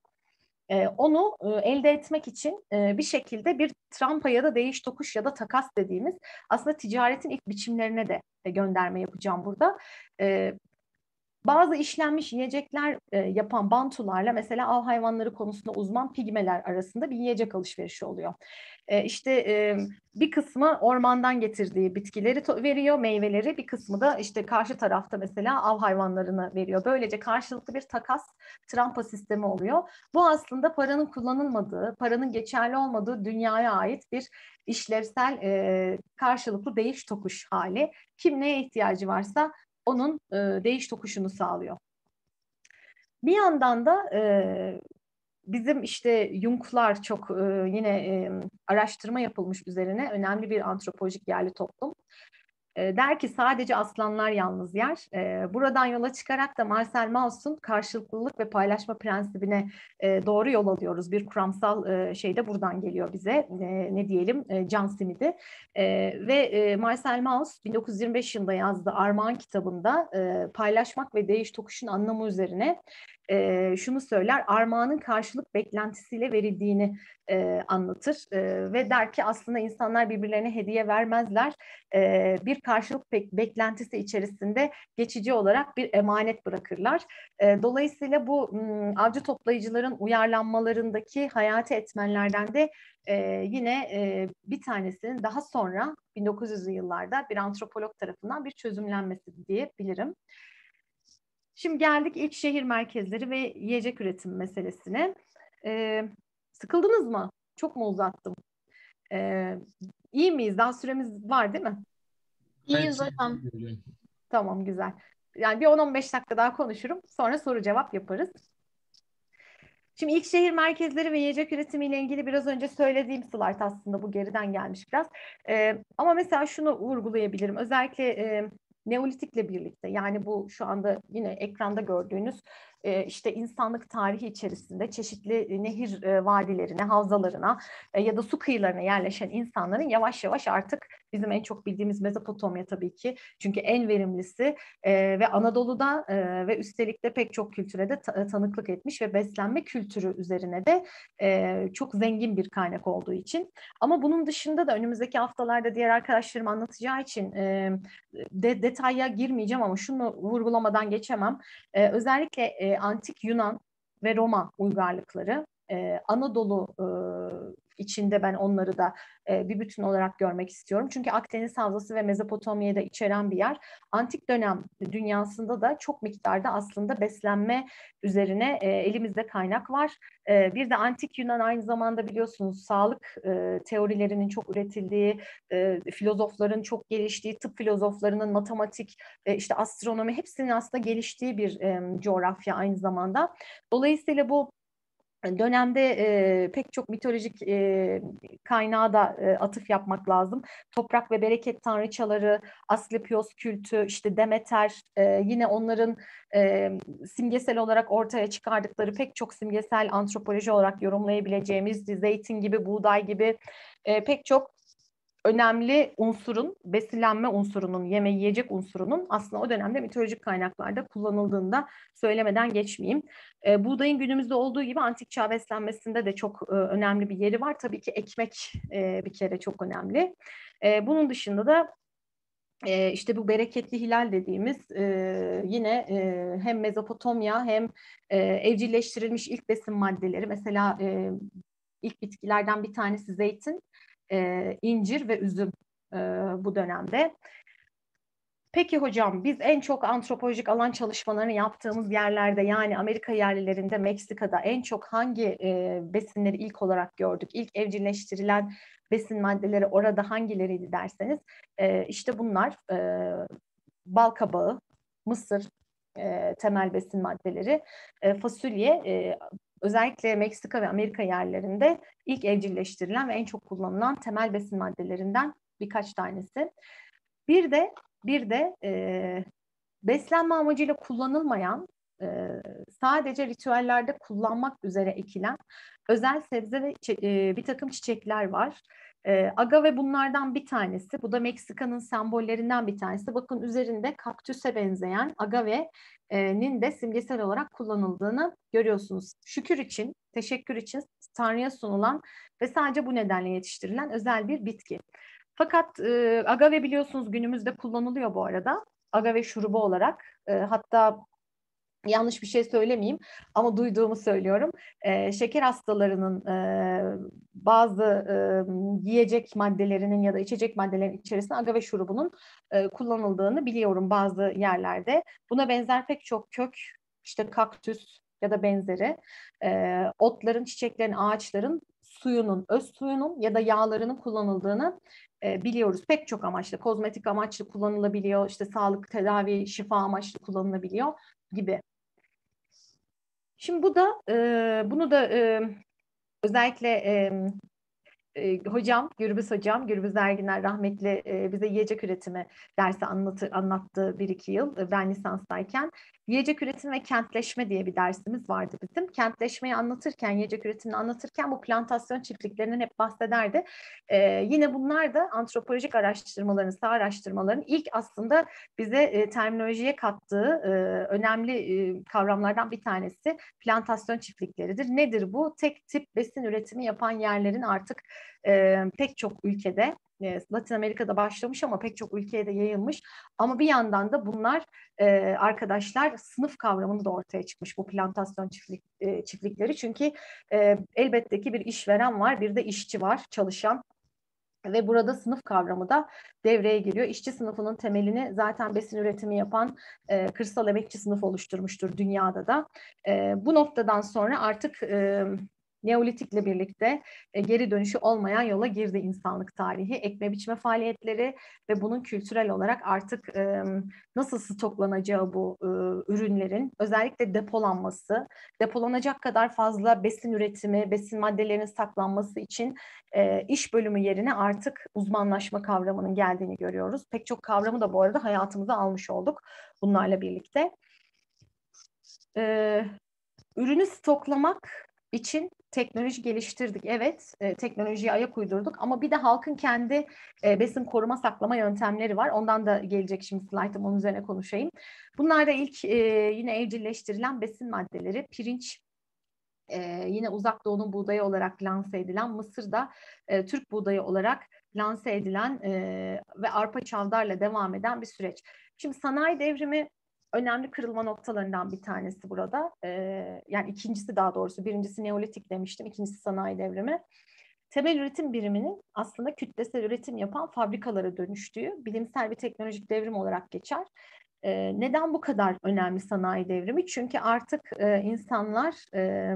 onu e, elde etmek için e, bir şekilde bir trampa ya da değiş tokuş ya da takas dediğimiz aslında ticaretin ilk biçimlerine de gönderme yapacağım burada. Bazı işlenmiş yiyecekler e, yapan bantularla mesela av hayvanları konusunda uzman pigmeler arasında bir yiyecek alışverişi oluyor. E, işte e, bir kısmı ormandan getirdiği bitkileri veriyor, meyveleri, bir kısmı da işte karşı tarafta mesela av hayvanlarını veriyor. Böylece karşılıklı bir takas trampa sistemi oluyor. Bu aslında paranın kullanılmadığı, paranın geçerli olmadığı dünyaya ait bir işlevsel e, karşılıklı değiş tokuş hali. Kim neye ihtiyacı varsa onun e, değiş tokuşunu sağlıyor. Bir yandan da e, bizim işte Jung'lar çok e, yine e, araştırma yapılmış üzerine önemli bir antropolojik yerli toplum. E, der ki sadece aslanlar yalnız yer. E, buradan yola çıkarak da Marcel Mauss'un karşılıklılık ve paylaşma prensibine e, doğru yol alıyoruz. Bir kuramsal e, şey de buradan geliyor bize. Ne diyelim? E, Can. E, ve Marcel Mauss 1925 yılında yazdığı Armağan kitabında paylaşmak ve değiş tokuşun anlamı üzerine e, şunu söyler, armağanın karşılık beklentisiyle verildiğini e, anlatır e, ve der ki aslında insanlar birbirlerine hediye vermezler, e, bir karşılık bek beklentisi içerisinde geçici olarak bir emanet bırakırlar. E, dolayısıyla bu m, avcı toplayıcıların uyarlanmalarındaki hayati etmenlerden de e, yine e, bir tanesinin daha sonra 1900'lü yıllarda bir antropolog tarafından bir çözümlenmesi diyebilirim. Şimdi geldik ilk şehir merkezleri ve yiyecek üretim meselesine. Ee, sıkıldınız mı? Çok mu uzattım? Ee, iyi miyiz? Daha süremiz var değil mi? İyiyiz hocam. Tamam güzel. Yani bir 10-15 dakika daha konuşurum. Sonra soru cevap yaparız. Şimdi ilk şehir merkezleri ve yiyecek üretimiyle ilgili biraz önce söylediğim slide aslında bu geriden gelmiş biraz. Ee, ama mesela şunu vurgulayabilirim. Özellikle e, Neolitikle birlikte yani bu şu anda yine ekranda gördüğünüz e, işte insanlık tarihi içerisinde çeşitli nehir e, vadilerine, havzalarına e, ya da su kıyılarına yerleşen insanların yavaş yavaş artık bizim en çok bildiğimiz Mezopotamya tabii ki çünkü en verimlisi ve Anadolu'da ve üstelik de pek çok kültüre de tanıklık etmiş ve beslenme kültürü üzerine de çok zengin bir kaynak olduğu için. Ama bunun dışında da önümüzdeki haftalarda diğer arkadaşlarım anlatacağı için de, detaya girmeyeceğim ama şunu vurgulamadan geçemem. Özellikle antik Yunan ve Roma uygarlıkları e, Anadolu e, içinde ben onları da e, bir bütün olarak görmek istiyorum. Çünkü Akdeniz Havzası ve Mezopotamya'yı da içeren bir yer. Antik dönem dünyasında da çok miktarda aslında beslenme üzerine e, elimizde kaynak var. E, bir de Antik Yunan aynı zamanda biliyorsunuz sağlık e, teorilerinin çok üretildiği, e, filozofların çok geliştiği, tıp filozoflarının matematik, e, işte astronomi hepsinin aslında geliştiği bir e, coğrafya aynı zamanda. Dolayısıyla bu dönemde e, pek çok mitolojik e, kaynağa da e, atıf yapmak lazım. Toprak ve bereket tanrıçaları, Asklepios kültü, işte Demeter, e, yine onların e, simgesel olarak ortaya çıkardıkları pek çok simgesel antropoloji olarak yorumlayabileceğimiz zeytin gibi, buğday gibi e, pek çok önemli unsurun, besinlenme unsurunun, yeme yiyecek unsurunun aslında o dönemde mitolojik kaynaklarda kullanıldığında söylemeden geçmeyeyim. E, buğdayın günümüzde olduğu gibi antik çağ beslenmesinde de çok e, önemli bir yeri var. Tabii ki ekmek e, bir kere çok önemli. E, bunun dışında da e, işte bu bereketli hilal dediğimiz e, yine e, hem Mezopotamya hem e, evcilleştirilmiş ilk besin maddeleri mesela e, ilk bitkilerden bir tanesi zeytin e, incir ve üzüm e, bu dönemde. Peki hocam biz en çok antropolojik alan çalışmalarını yaptığımız yerlerde yani Amerika yerlilerinde Meksika'da en çok hangi e, besinleri ilk olarak gördük? İlk evcilleştirilen besin maddeleri orada hangileriydi derseniz e, işte bunlar e, bal kabağı, mısır e, temel besin maddeleri, e, fasulye, e, özellikle Meksika ve Amerika yerlerinde ilk evcilleştirilen ve en çok kullanılan temel besin maddelerinden birkaç tanesi. Bir de bir de e, beslenme amacıyla kullanılmayan e, sadece ritüellerde kullanmak üzere ekilen özel sebze ve e, bir takım çiçekler var. Agave bunlardan bir tanesi. Bu da Meksika'nın sembollerinden bir tanesi. Bakın üzerinde kaktüse benzeyen agave'nin de simgesel olarak kullanıldığını görüyorsunuz. Şükür için, teşekkür için Tanrı'ya sunulan ve sadece bu nedenle yetiştirilen özel bir bitki. Fakat e, agave biliyorsunuz günümüzde kullanılıyor bu arada. Agave şurubu olarak. E, hatta yanlış bir şey söylemeyeyim ama duyduğumu söylüyorum. E, şeker hastalarının e, bazı e, yiyecek maddelerinin ya da içecek maddelerin içerisinde agave şurubunun e, kullanıldığını biliyorum bazı yerlerde. Buna benzer pek çok kök, işte kaktüs ya da benzeri e, otların, çiçeklerin, ağaçların suyunun, öz suyunun ya da yağlarının kullanıldığını e, biliyoruz. Pek çok amaçlı, kozmetik amaçlı kullanılabiliyor, işte sağlık, tedavi, şifa amaçlı kullanılabiliyor gibi. Şimdi bu da e, bunu da e, özellikle e, e, hocam, Gürbüz hocam, Gürbüz Erginer rahmetli e, bize yiyecek üretimi dersi anlatı, anlattı bir iki yıl e, ben lisanstayken. Yiyecek üretimi ve kentleşme diye bir dersimiz vardı bizim. Kentleşmeyi anlatırken, yiyecek üretimini anlatırken bu plantasyon çiftliklerinden hep bahsederdi. E, yine bunlar da antropolojik araştırmaların, saha araştırmaların ilk aslında bize e, terminolojiye kattığı e, önemli e, kavramlardan bir tanesi plantasyon çiftlikleridir. Nedir bu? Tek tip besin üretimi yapan yerlerin artık e, pek çok ülkede e, Latin Amerika'da başlamış ama pek çok ülkeye de yayılmış. Ama bir yandan da bunlar e, arkadaşlar sınıf kavramını da ortaya çıkmış bu plantasyon çiftlik, e, çiftlikleri. Çünkü e, elbette ki bir işveren var, bir de işçi var, çalışan. Ve burada sınıf kavramı da devreye giriyor. İşçi sınıfının temelini zaten besin üretimi yapan e, kırsal emekçi sınıf oluşturmuştur dünyada da. E, bu noktadan sonra artık e, Neolitikle birlikte e, geri dönüşü olmayan yola girdi insanlık tarihi. Ekme biçme faaliyetleri ve bunun kültürel olarak artık e, nasıl stoklanacağı bu e, ürünlerin özellikle depolanması, depolanacak kadar fazla besin üretimi, besin maddelerinin saklanması için e, iş bölümü yerine artık uzmanlaşma kavramının geldiğini görüyoruz. Pek çok kavramı da bu arada hayatımıza almış olduk bunlarla birlikte. E, ürünü stoklamak için teknoloji geliştirdik. Evet, e, teknolojiye ayak uydurduk ama bir de halkın kendi e, besin koruma saklama yöntemleri var. Ondan da gelecek şimdi slaytım onun üzerine konuşayım. Bunlar da ilk e, yine evcilleştirilen besin maddeleri. Pirinç, e, yine uzak doğunun buğdayı olarak lanse edilen, Mısır'da e, Türk buğdayı olarak lanse edilen e, ve arpa çavdarla devam eden bir süreç. Şimdi sanayi devrimi önemli kırılma noktalarından bir tanesi burada. E, yani ikincisi daha doğrusu birincisi Neolitik demiştim, ikincisi sanayi devrimi. Temel üretim biriminin aslında kütlesel üretim yapan fabrikalara dönüştüğü bilimsel bir teknolojik devrim olarak geçer. E, neden bu kadar önemli sanayi devrimi? Çünkü artık e, insanlar e,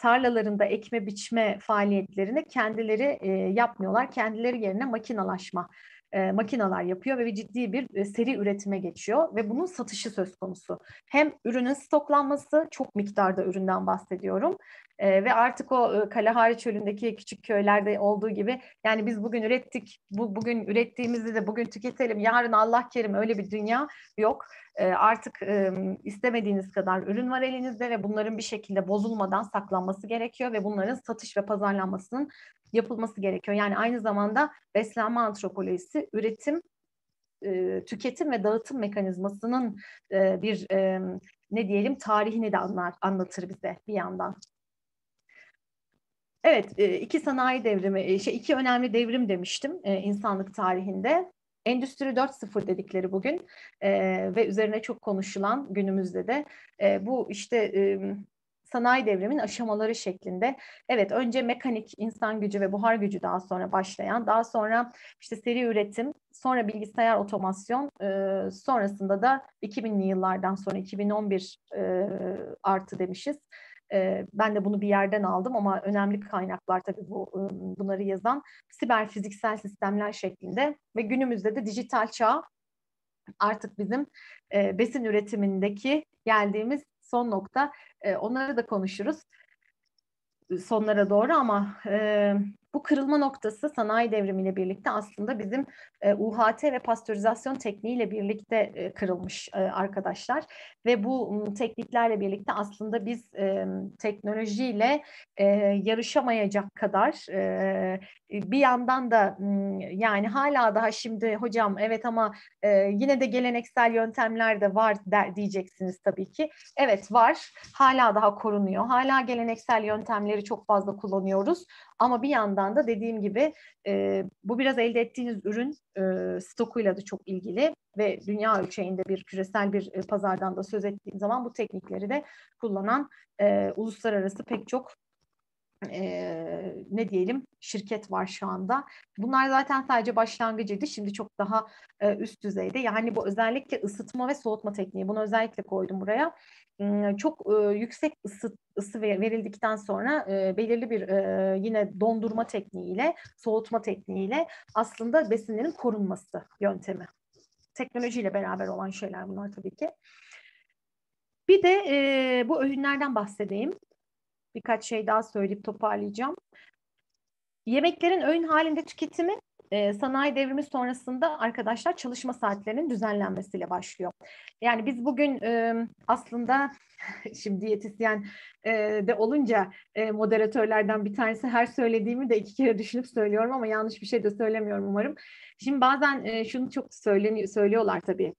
tarlalarında ekme biçme faaliyetlerini kendileri e, yapmıyorlar. Kendileri yerine makinalaşma e, makineler yapıyor ve ciddi bir e, seri üretime geçiyor ve bunun satışı söz konusu. Hem ürünün stoklanması, çok miktarda üründen bahsediyorum e, ve artık o e, Kalahari çölündeki küçük köylerde olduğu gibi yani biz bugün ürettik, bu bugün ürettiğimizi de bugün tüketelim, yarın Allah kerim öyle bir dünya yok. E, artık e, istemediğiniz kadar ürün var elinizde ve bunların bir şekilde bozulmadan saklanması gerekiyor ve bunların satış ve pazarlanmasının yapılması gerekiyor. Yani aynı zamanda beslenme antropolojisi üretim, e, tüketim ve dağıtım mekanizmasının e, bir e, ne diyelim tarihini de anlar, anlatır bize bir yandan. Evet, e, iki sanayi devrimi, e, şey iki önemli devrim demiştim e, insanlık tarihinde. Endüstri 4.0 dedikleri bugün ve üzerine çok konuşulan günümüzde de bu işte sanayi devrimin aşamaları şeklinde. Evet önce mekanik insan gücü ve buhar gücü daha sonra başlayan, daha sonra işte seri üretim, sonra bilgisayar otomasyon, e, sonrasında da 2000'li yıllardan sonra 2011 e, artı demişiz. Ben de bunu bir yerden aldım ama önemli kaynaklar tabii bu bunları yazan siber fiziksel sistemler şeklinde ve günümüzde de dijital çağ artık bizim besin üretimindeki geldiğimiz son nokta. E, onları da konuşuruz sonlara doğru ama e, bu kırılma noktası sanayi devrimiyle birlikte aslında bizim e, UHT ve pastörizasyon tekniğiyle birlikte e, kırılmış e, arkadaşlar. Ve bu tekniklerle birlikte aslında biz e, teknolojiyle e, yarışamayacak kadar e, bir yandan da yani hala daha şimdi hocam evet ama e, yine de geleneksel yöntemler de var der, diyeceksiniz tabii ki. Evet var. Hala daha korunuyor. Hala geleneksel yöntemleri çok fazla kullanıyoruz Ama bir yandan da dediğim gibi e, bu biraz elde ettiğiniz ürün e, stokuyla da çok ilgili ve dünya ölçeğinde bir küresel bir e, pazardan da söz ettiğim zaman bu teknikleri de kullanan e, uluslararası pek çok e, ne diyelim şirket var şu anda. Bunlar zaten sadece başlangıcıydı. Şimdi çok daha e, üst düzeyde. Yani bu özellikle ısıtma ve soğutma tekniği. Bunu özellikle koydum buraya. Çok e, yüksek ısı, ısı verildikten sonra e, belirli bir e, yine dondurma tekniğiyle, soğutma tekniğiyle aslında besinlerin korunması yöntemi. Teknolojiyle beraber olan şeyler bunlar tabii ki. Bir de e, bu öğünlerden bahsedeyim birkaç şey daha söyleyip toparlayacağım. Yemeklerin öğün halinde tüketimi e, sanayi devrimi sonrasında arkadaşlar çalışma saatlerinin düzenlenmesiyle başlıyor. Yani biz bugün e, aslında şimdi diyetisyen e, de olunca e, moderatörlerden bir tanesi her söylediğimi de iki kere düşünüp söylüyorum ama yanlış bir şey de söylemiyorum umarım. Şimdi bazen e, şunu çok söyleniyor, söylüyorlar tabii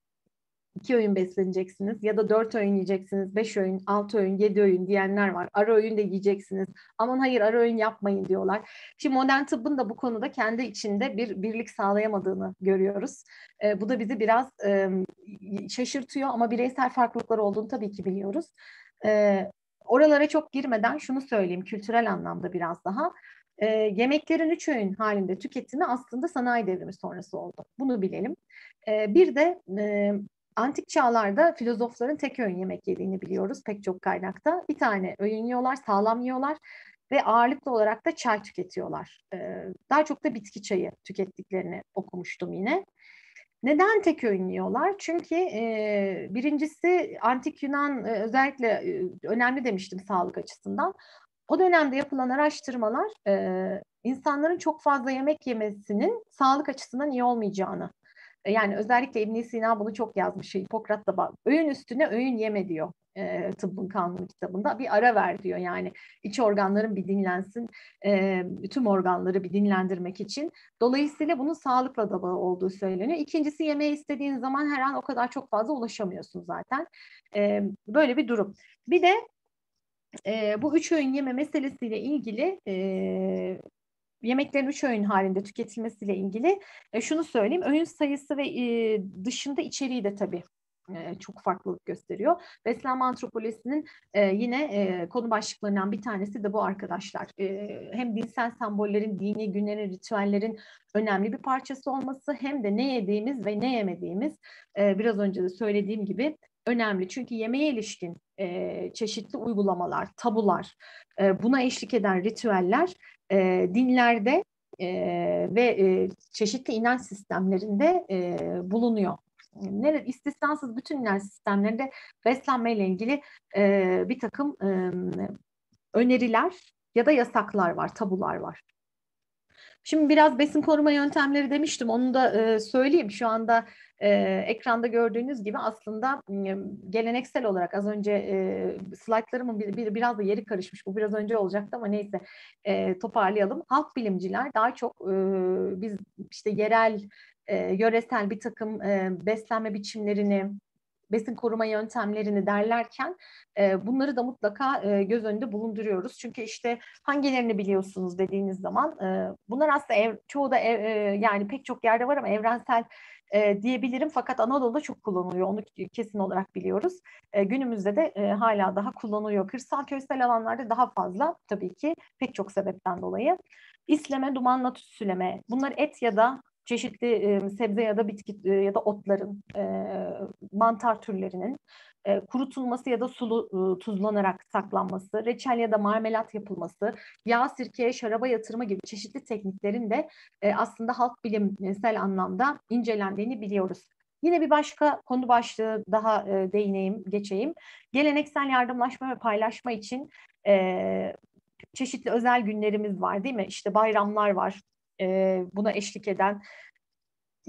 iki öğün besleneceksiniz ya da dört öğün yiyeceksiniz, beş öğün, altı öğün, yedi öğün diyenler var. Ara öğün de yiyeceksiniz. Aman hayır ara öğün yapmayın diyorlar. Şimdi modern tıbbın da bu konuda kendi içinde bir birlik sağlayamadığını görüyoruz. E, bu da bizi biraz e, şaşırtıyor ama bireysel farklılıklar olduğunu tabii ki biliyoruz. E, oralara çok girmeden şunu söyleyeyim kültürel anlamda biraz daha. E, yemeklerin üç öğün halinde tüketimi aslında sanayi devrimi sonrası oldu. Bunu bilelim. E, bir de e, Antik çağlarda filozofların tek öğün yemek yediğini biliyoruz pek çok kaynakta. Bir tane öğün yiyorlar, sağlam yiyorlar ve ağırlıklı olarak da çay tüketiyorlar. Ee, daha çok da bitki çayı tükettiklerini okumuştum yine. Neden tek öğün yiyorlar? Çünkü e, birincisi antik Yunan e, özellikle e, önemli demiştim sağlık açısından. O dönemde yapılan araştırmalar e, insanların çok fazla yemek yemesinin sağlık açısından iyi olmayacağını yani özellikle ibn Sina bunu çok yazmış. Hipokrat da öğün üstüne öğün yeme diyor e, tıbbın kanunu kitabında. Bir ara ver diyor yani iç organların bir dinlensin, e, tüm organları bir dinlendirmek için. Dolayısıyla bunun sağlıkla da bağı olduğu söyleniyor. İkincisi yemeği istediğin zaman her an o kadar çok fazla ulaşamıyorsun zaten. E, böyle bir durum. Bir de e, bu üç öğün yeme meselesiyle ilgili e, yemeklerin üç öğün halinde tüketilmesiyle ilgili e, şunu söyleyeyim. Öğün sayısı ve e, dışında içeriği de tabii e, çok farklılık gösteriyor. Beslenme antropolojisinin e, yine e, konu başlıklarından bir tanesi de bu arkadaşlar. Hem dinsel sembollerin, dini günlerin, ritüellerin önemli bir parçası olması hem de ne yediğimiz ve ne yemediğimiz biraz önce de söylediğim gibi önemli. Çünkü yemeğe ilişkin çeşitli uygulamalar, tabular, buna eşlik eden ritüeller e, dinlerde e, ve e, çeşitli inanç sistemlerinde e, bulunuyor. Ne, istisnasız bütün inanç sistemlerinde beslenmeyle ilgili e, bir takım e, öneriler ya da yasaklar var, tabular var. Şimdi biraz besin koruma yöntemleri demiştim. Onu da e, söyleyeyim. Şu anda e, ekranda gördüğünüz gibi aslında e, geleneksel olarak az önce e, slaytlarımın bir, bir, biraz da yeri karışmış. Bu biraz önce olacaktı ama neyse e, toparlayalım. Halk bilimciler daha çok e, biz işte yerel, e, yöresel bir takım e, beslenme biçimlerini, besin koruma yöntemlerini derlerken e, bunları da mutlaka e, göz önünde bulunduruyoruz. Çünkü işte hangilerini biliyorsunuz dediğiniz zaman e, bunlar aslında ev, çoğu da ev, e, yani pek çok yerde var ama evrensel e, diyebilirim. Fakat Anadolu'da çok kullanılıyor. Onu kesin olarak biliyoruz. E, günümüzde de e, hala daha kullanılıyor. Kırsal köysel alanlarda daha fazla tabii ki pek çok sebepten dolayı. İsleme, dumanla tütsüleme. Bunlar et ya da çeşitli e, sebze ya da bitki e, ya da otların, e, mantar türlerinin e, kurutulması ya da sulu e, tuzlanarak saklanması, reçel ya da marmelat yapılması, yağ, sirkeye, şaraba yatırma gibi çeşitli tekniklerin de e, aslında halk bilimsel anlamda incelendiğini biliyoruz. Yine bir başka konu başlığı daha e, değineyim, geçeyim. Geleneksel yardımlaşma ve paylaşma için e, çeşitli özel günlerimiz var değil mi? İşte bayramlar var, e, buna eşlik eden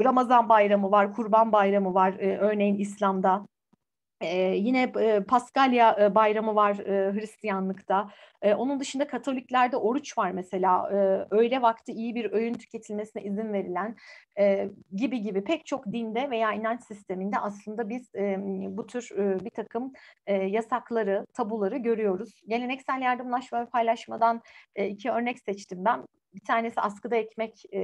Ramazan bayramı var, Kurban bayramı var e, örneğin İslam'da. Ee, yine e, Paskalya e, bayramı var e, Hristiyanlıkta. E, onun dışında Katoliklerde oruç var mesela. E, öğle vakti iyi bir öğün tüketilmesine izin verilen e, gibi gibi pek çok dinde veya inanç sisteminde aslında biz e, bu tür e, bir takım e, yasakları, tabuları görüyoruz. Geleneksel yardımlaşma ve paylaşmadan e, iki örnek seçtim ben. Bir tanesi askıda ekmek e,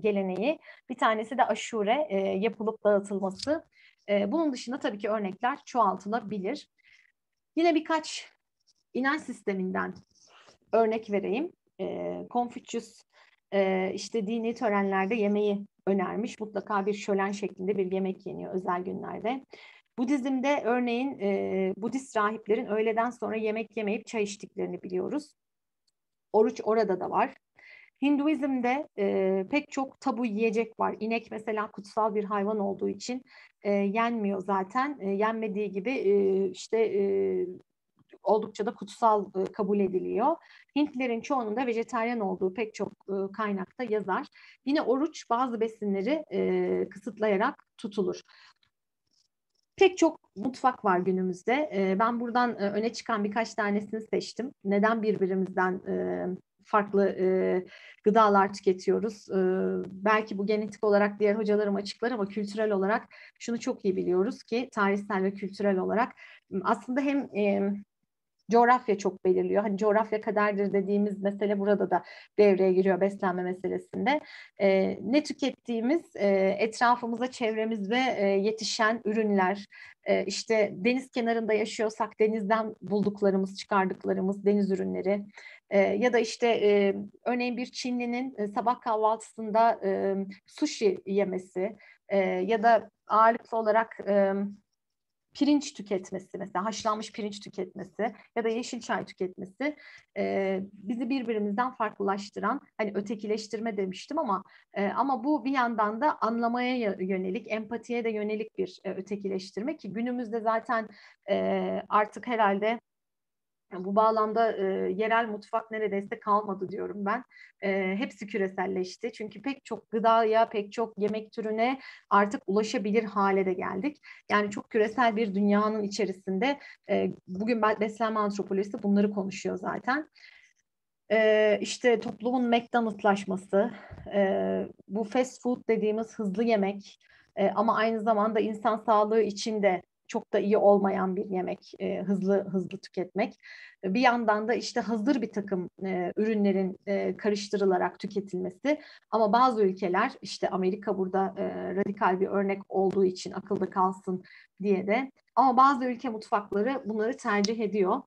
geleneği, bir tanesi de aşure e, yapılıp dağıtılması. E, bunun dışında tabii ki örnekler çoğaltılabilir. Yine birkaç inanç sisteminden örnek vereyim. E, Confucius e, işte dini törenlerde yemeği önermiş. Mutlaka bir şölen şeklinde bir yemek yeniyor özel günlerde. Budizm'de örneğin e, Budist rahiplerin öğleden sonra yemek yemeyip çay içtiklerini biliyoruz. Oruç orada da var. Hinduizm'de e, pek çok tabu yiyecek var. İnek mesela kutsal bir hayvan olduğu için e, yenmiyor zaten. E, yenmediği gibi e, işte e, oldukça da kutsal e, kabul ediliyor. Hintlerin çoğunun da vejetaryen olduğu pek çok e, kaynakta yazar. Yine oruç bazı besinleri e, kısıtlayarak tutulur. Pek çok mutfak var günümüzde. E, ben buradan e, öne çıkan birkaç tanesini seçtim. Neden birbirimizden e, farklı e, gıdalar tüketiyoruz. E, belki bu genetik olarak diğer hocalarım açıklar ama kültürel olarak şunu çok iyi biliyoruz ki tarihsel ve kültürel olarak aslında hem e, coğrafya çok belirliyor. Hani coğrafya kaderdir dediğimiz mesele burada da devreye giriyor beslenme meselesinde. E, ne tükettiğimiz e, etrafımıza, çevremizde e, yetişen ürünler, e, işte deniz kenarında yaşıyorsak denizden bulduklarımız, çıkardıklarımız deniz ürünleri, e, ya da işte e, örneğin bir Çinlinin e, sabah kahvaltısında e, sushi yemesi e, ya da ağırlıklı olarak e, pirinç tüketmesi mesela haşlanmış pirinç tüketmesi ya da yeşil çay tüketmesi e, bizi birbirimizden farklılaştıran hani ötekileştirme demiştim ama e, ama bu bir yandan da anlamaya yönelik empatiye de yönelik bir e, ötekileştirme ki günümüzde zaten e, artık herhalde bu bağlamda e, yerel mutfak neredeyse kalmadı diyorum ben. E, hepsi küreselleşti. Çünkü pek çok gıdaya, pek çok yemek türüne artık ulaşabilir hale de geldik. Yani çok küresel bir dünyanın içerisinde e, bugün beslenme antropolojisi bunları konuşuyor zaten. E, işte toplumun McDonald'laşması, e, bu fast food dediğimiz hızlı yemek ama aynı zamanda insan sağlığı için de çok da iyi olmayan bir yemek, e, hızlı hızlı tüketmek. Bir yandan da işte hazır bir takım e, ürünlerin e, karıştırılarak tüketilmesi. Ama bazı ülkeler, işte Amerika burada e, radikal bir örnek olduğu için akılda kalsın diye de. Ama bazı ülke mutfakları bunları tercih ediyor.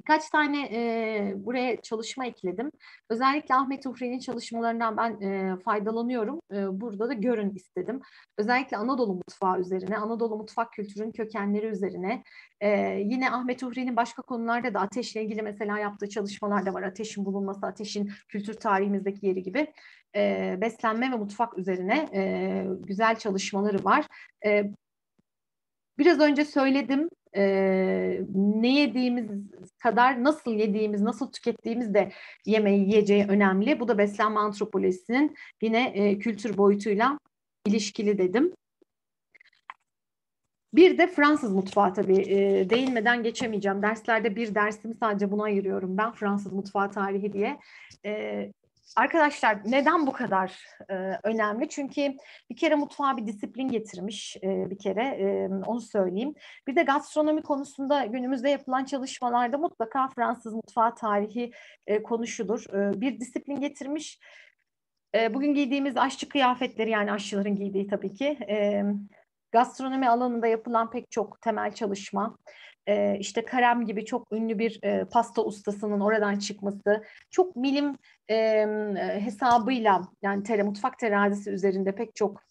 Birkaç tane e, buraya çalışma ekledim. Özellikle Ahmet Uhri'nin çalışmalarından ben e, faydalanıyorum. E, burada da görün istedim. Özellikle Anadolu mutfağı üzerine, Anadolu mutfak kültürünün kökenleri üzerine. E, yine Ahmet Uhri'nin başka konularda da ateşle ilgili mesela yaptığı çalışmalar da var. Ateşin bulunması, ateşin kültür tarihimizdeki yeri gibi. E, beslenme ve mutfak üzerine e, güzel çalışmaları var. E, Biraz önce söyledim e, ne yediğimiz kadar nasıl yediğimiz, nasıl tükettiğimiz de yemeği, yiyeceği önemli. Bu da beslenme antropolojisinin yine e, kültür boyutuyla ilişkili dedim. Bir de Fransız mutfağı tabii e, değinmeden geçemeyeceğim. Derslerde bir dersimi sadece buna ayırıyorum ben Fransız mutfağı tarihi diye. E, Arkadaşlar neden bu kadar e, önemli? Çünkü bir kere mutfağa bir disiplin getirmiş e, bir kere e, onu söyleyeyim. Bir de gastronomi konusunda günümüzde yapılan çalışmalarda mutlaka Fransız mutfağı tarihi e, konuşulur. E, bir disiplin getirmiş. E, bugün giydiğimiz aşçı kıyafetleri yani aşçıların giydiği tabii ki. E, gastronomi alanında yapılan pek çok temel çalışma e, işte Karem gibi çok ünlü bir e, pasta ustasının oradan çıkması, çok milim e, hesabıyla yani tere, mutfak terazisi üzerinde pek çok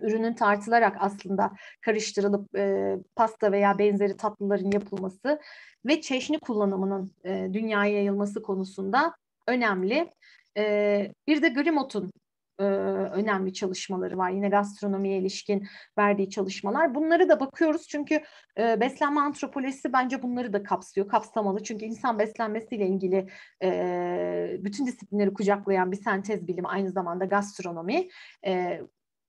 ürünün tartılarak aslında karıştırılıp e, pasta veya benzeri tatlıların yapılması ve çeşni kullanımının e, dünyaya yayılması konusunda önemli. E, bir de Grimot'un e, önemli çalışmaları var. Yine gastronomiye ilişkin verdiği çalışmalar. Bunları da bakıyoruz çünkü e, beslenme antropolojisi bence bunları da kapsıyor, kapsamalı. Çünkü insan beslenmesiyle ilgili e, bütün disiplinleri kucaklayan bir sentez bilimi aynı zamanda gastronomi. E,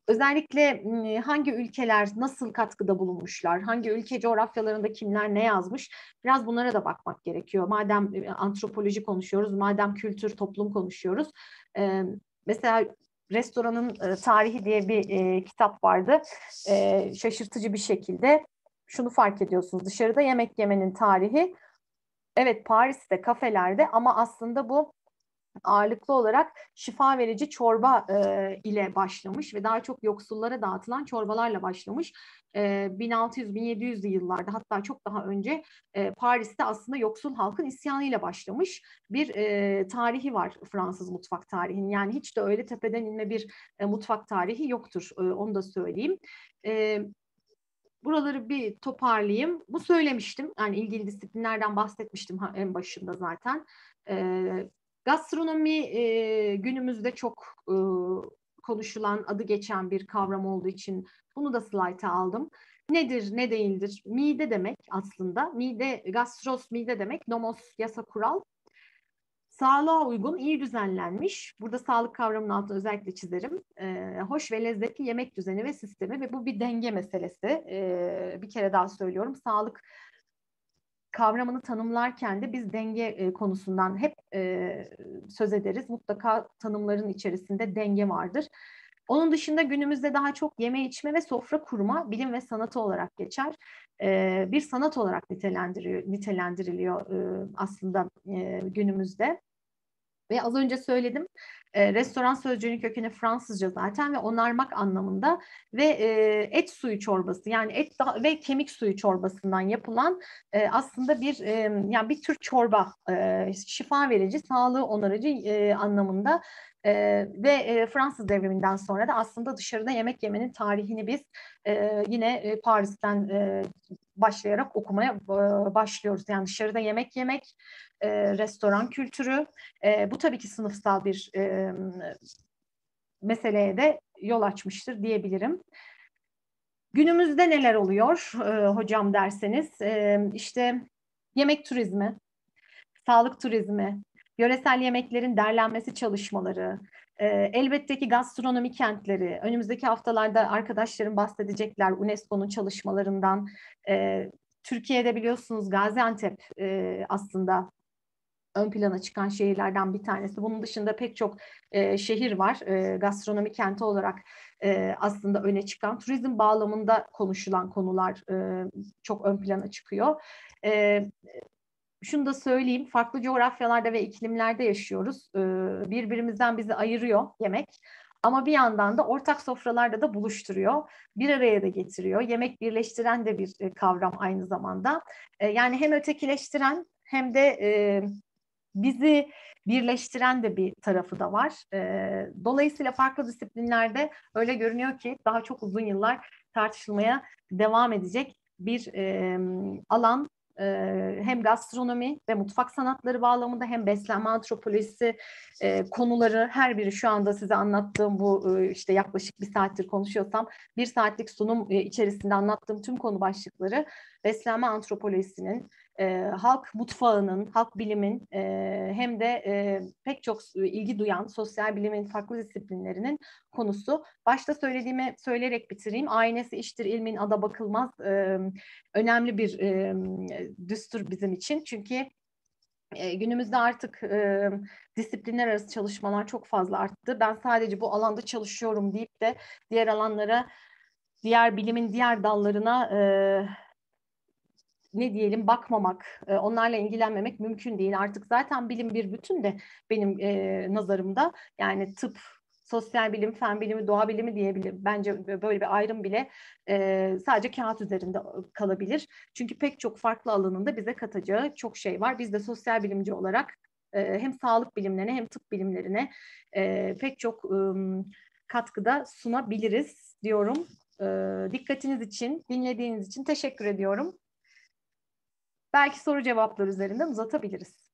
özellikle hangi ülkeler nasıl katkıda bulunmuşlar, hangi ülke coğrafyalarında kimler ne yazmış, biraz bunlara da bakmak gerekiyor. Madem antropoloji konuşuyoruz, madem kültür, toplum konuşuyoruz. Mesela restoranın tarihi diye bir kitap vardı. Şaşırtıcı bir şekilde şunu fark ediyorsunuz. Dışarıda yemek yemenin tarihi evet Paris'te kafelerde ama aslında bu ağırlıklı olarak şifa verici çorba e, ile başlamış ve daha çok yoksullara dağıtılan çorbalarla başlamış. E, 1600-1700'lü yıllarda hatta çok daha önce e, Paris'te aslında yoksul halkın isyanıyla başlamış bir e, tarihi var Fransız mutfak tarihinin. Yani hiç de öyle tepeden inme bir e, mutfak tarihi yoktur. E, onu da söyleyeyim. E, buraları bir toparlayayım. Bu söylemiştim. Yani ilgili disiplinlerden bahsetmiştim en başında zaten. E, Gastronomi e, günümüzde çok e, konuşulan, adı geçen bir kavram olduğu için bunu da slayta aldım. Nedir, ne değildir? Mide demek aslında. Mide, gastros mide demek, nomos yasa kural. Sağlığa uygun, iyi düzenlenmiş. Burada sağlık kavramının altını özellikle çizerim. E, hoş ve lezzetli yemek düzeni ve sistemi ve bu bir denge meselesi. E, bir kere daha söylüyorum. Sağlık kavramını tanımlarken de biz denge e, konusundan hep e, söz ederiz. Mutlaka tanımların içerisinde denge vardır. Onun dışında günümüzde daha çok yeme içme ve sofra kurma bilim ve sanatı olarak geçer. E, bir sanat olarak nitelendiriliyor, nitelendiriliyor e, aslında e, günümüzde. Ve az önce söyledim e, restoran sözcüğünün kökeni Fransızca zaten ve onarmak anlamında ve e, et suyu çorbası yani et ve kemik suyu çorbasından yapılan e, aslında bir e, yani bir tür çorba e, şifa verici, sağlığı onarıcı e, anlamında e, ve e, Fransız devriminden sonra da aslında dışarıda yemek yemenin tarihini biz e, yine e, Paris'ten e, başlayarak okumaya e, başlıyoruz. Yani dışarıda yemek yemek, e, restoran kültürü. E, bu tabii ki sınıfsal bir e, meseleye de yol açmıştır diyebilirim. Günümüzde neler oluyor e, hocam derseniz e, işte yemek turizmi, sağlık turizmi, yöresel yemeklerin derlenmesi çalışmaları, e, elbette ki gastronomi kentleri, önümüzdeki haftalarda arkadaşlarım bahsedecekler UNESCO'nun çalışmalarından. E, Türkiye'de biliyorsunuz Gaziantep e, aslında ön plana çıkan şehirlerden bir tanesi. Bunun dışında pek çok e, şehir var e, gastronomi kenti olarak e, aslında öne çıkan. Turizm bağlamında konuşulan konular e, çok ön plana çıkıyor. E, şunu da söyleyeyim, farklı coğrafyalarda ve iklimlerde yaşıyoruz. E, birbirimizden bizi ayırıyor yemek. Ama bir yandan da ortak sofralarda da buluşturuyor. Bir araya da getiriyor. Yemek birleştiren de bir e, kavram aynı zamanda. E, yani hem ötekileştiren hem de e, bizi birleştiren de bir tarafı da var. E, dolayısıyla farklı disiplinlerde öyle görünüyor ki daha çok uzun yıllar tartışılmaya devam edecek bir alan hem gastronomi ve mutfak sanatları bağlamında hem beslenme antropolojisi konuları her biri şu anda size anlattığım bu işte yaklaşık bir saattir konuşuyorsam bir saatlik sunum içerisinde anlattığım tüm konu başlıkları beslenme antropolojisinin e, halk mutfağının, halk bilimin e, hem de e, pek çok ilgi duyan sosyal bilimin farklı disiplinlerinin konusu. Başta söylediğimi söyleyerek bitireyim. Aynesi iştir, ilmin ada bakılmaz. E, önemli bir e, düstur bizim için. Çünkü e, günümüzde artık e, disiplinler arası çalışmalar çok fazla arttı. Ben sadece bu alanda çalışıyorum deyip de diğer alanlara, diğer bilimin diğer dallarına e, ne diyelim bakmamak, e, onlarla ilgilenmemek mümkün değil. Artık zaten bilim bir bütün de benim e, nazarımda. Yani tıp, sosyal bilim, fen bilimi, doğa bilimi diyebilir. Bence böyle bir ayrım bile e, sadece kağıt üzerinde kalabilir. Çünkü pek çok farklı alanında bize katacağı çok şey var. Biz de sosyal bilimci olarak e, hem sağlık bilimlerine hem tıp bilimlerine e, pek çok e, katkıda sunabiliriz diyorum. E, dikkatiniz için, dinlediğiniz için teşekkür ediyorum. Belki soru cevaplar üzerinden uzatabiliriz.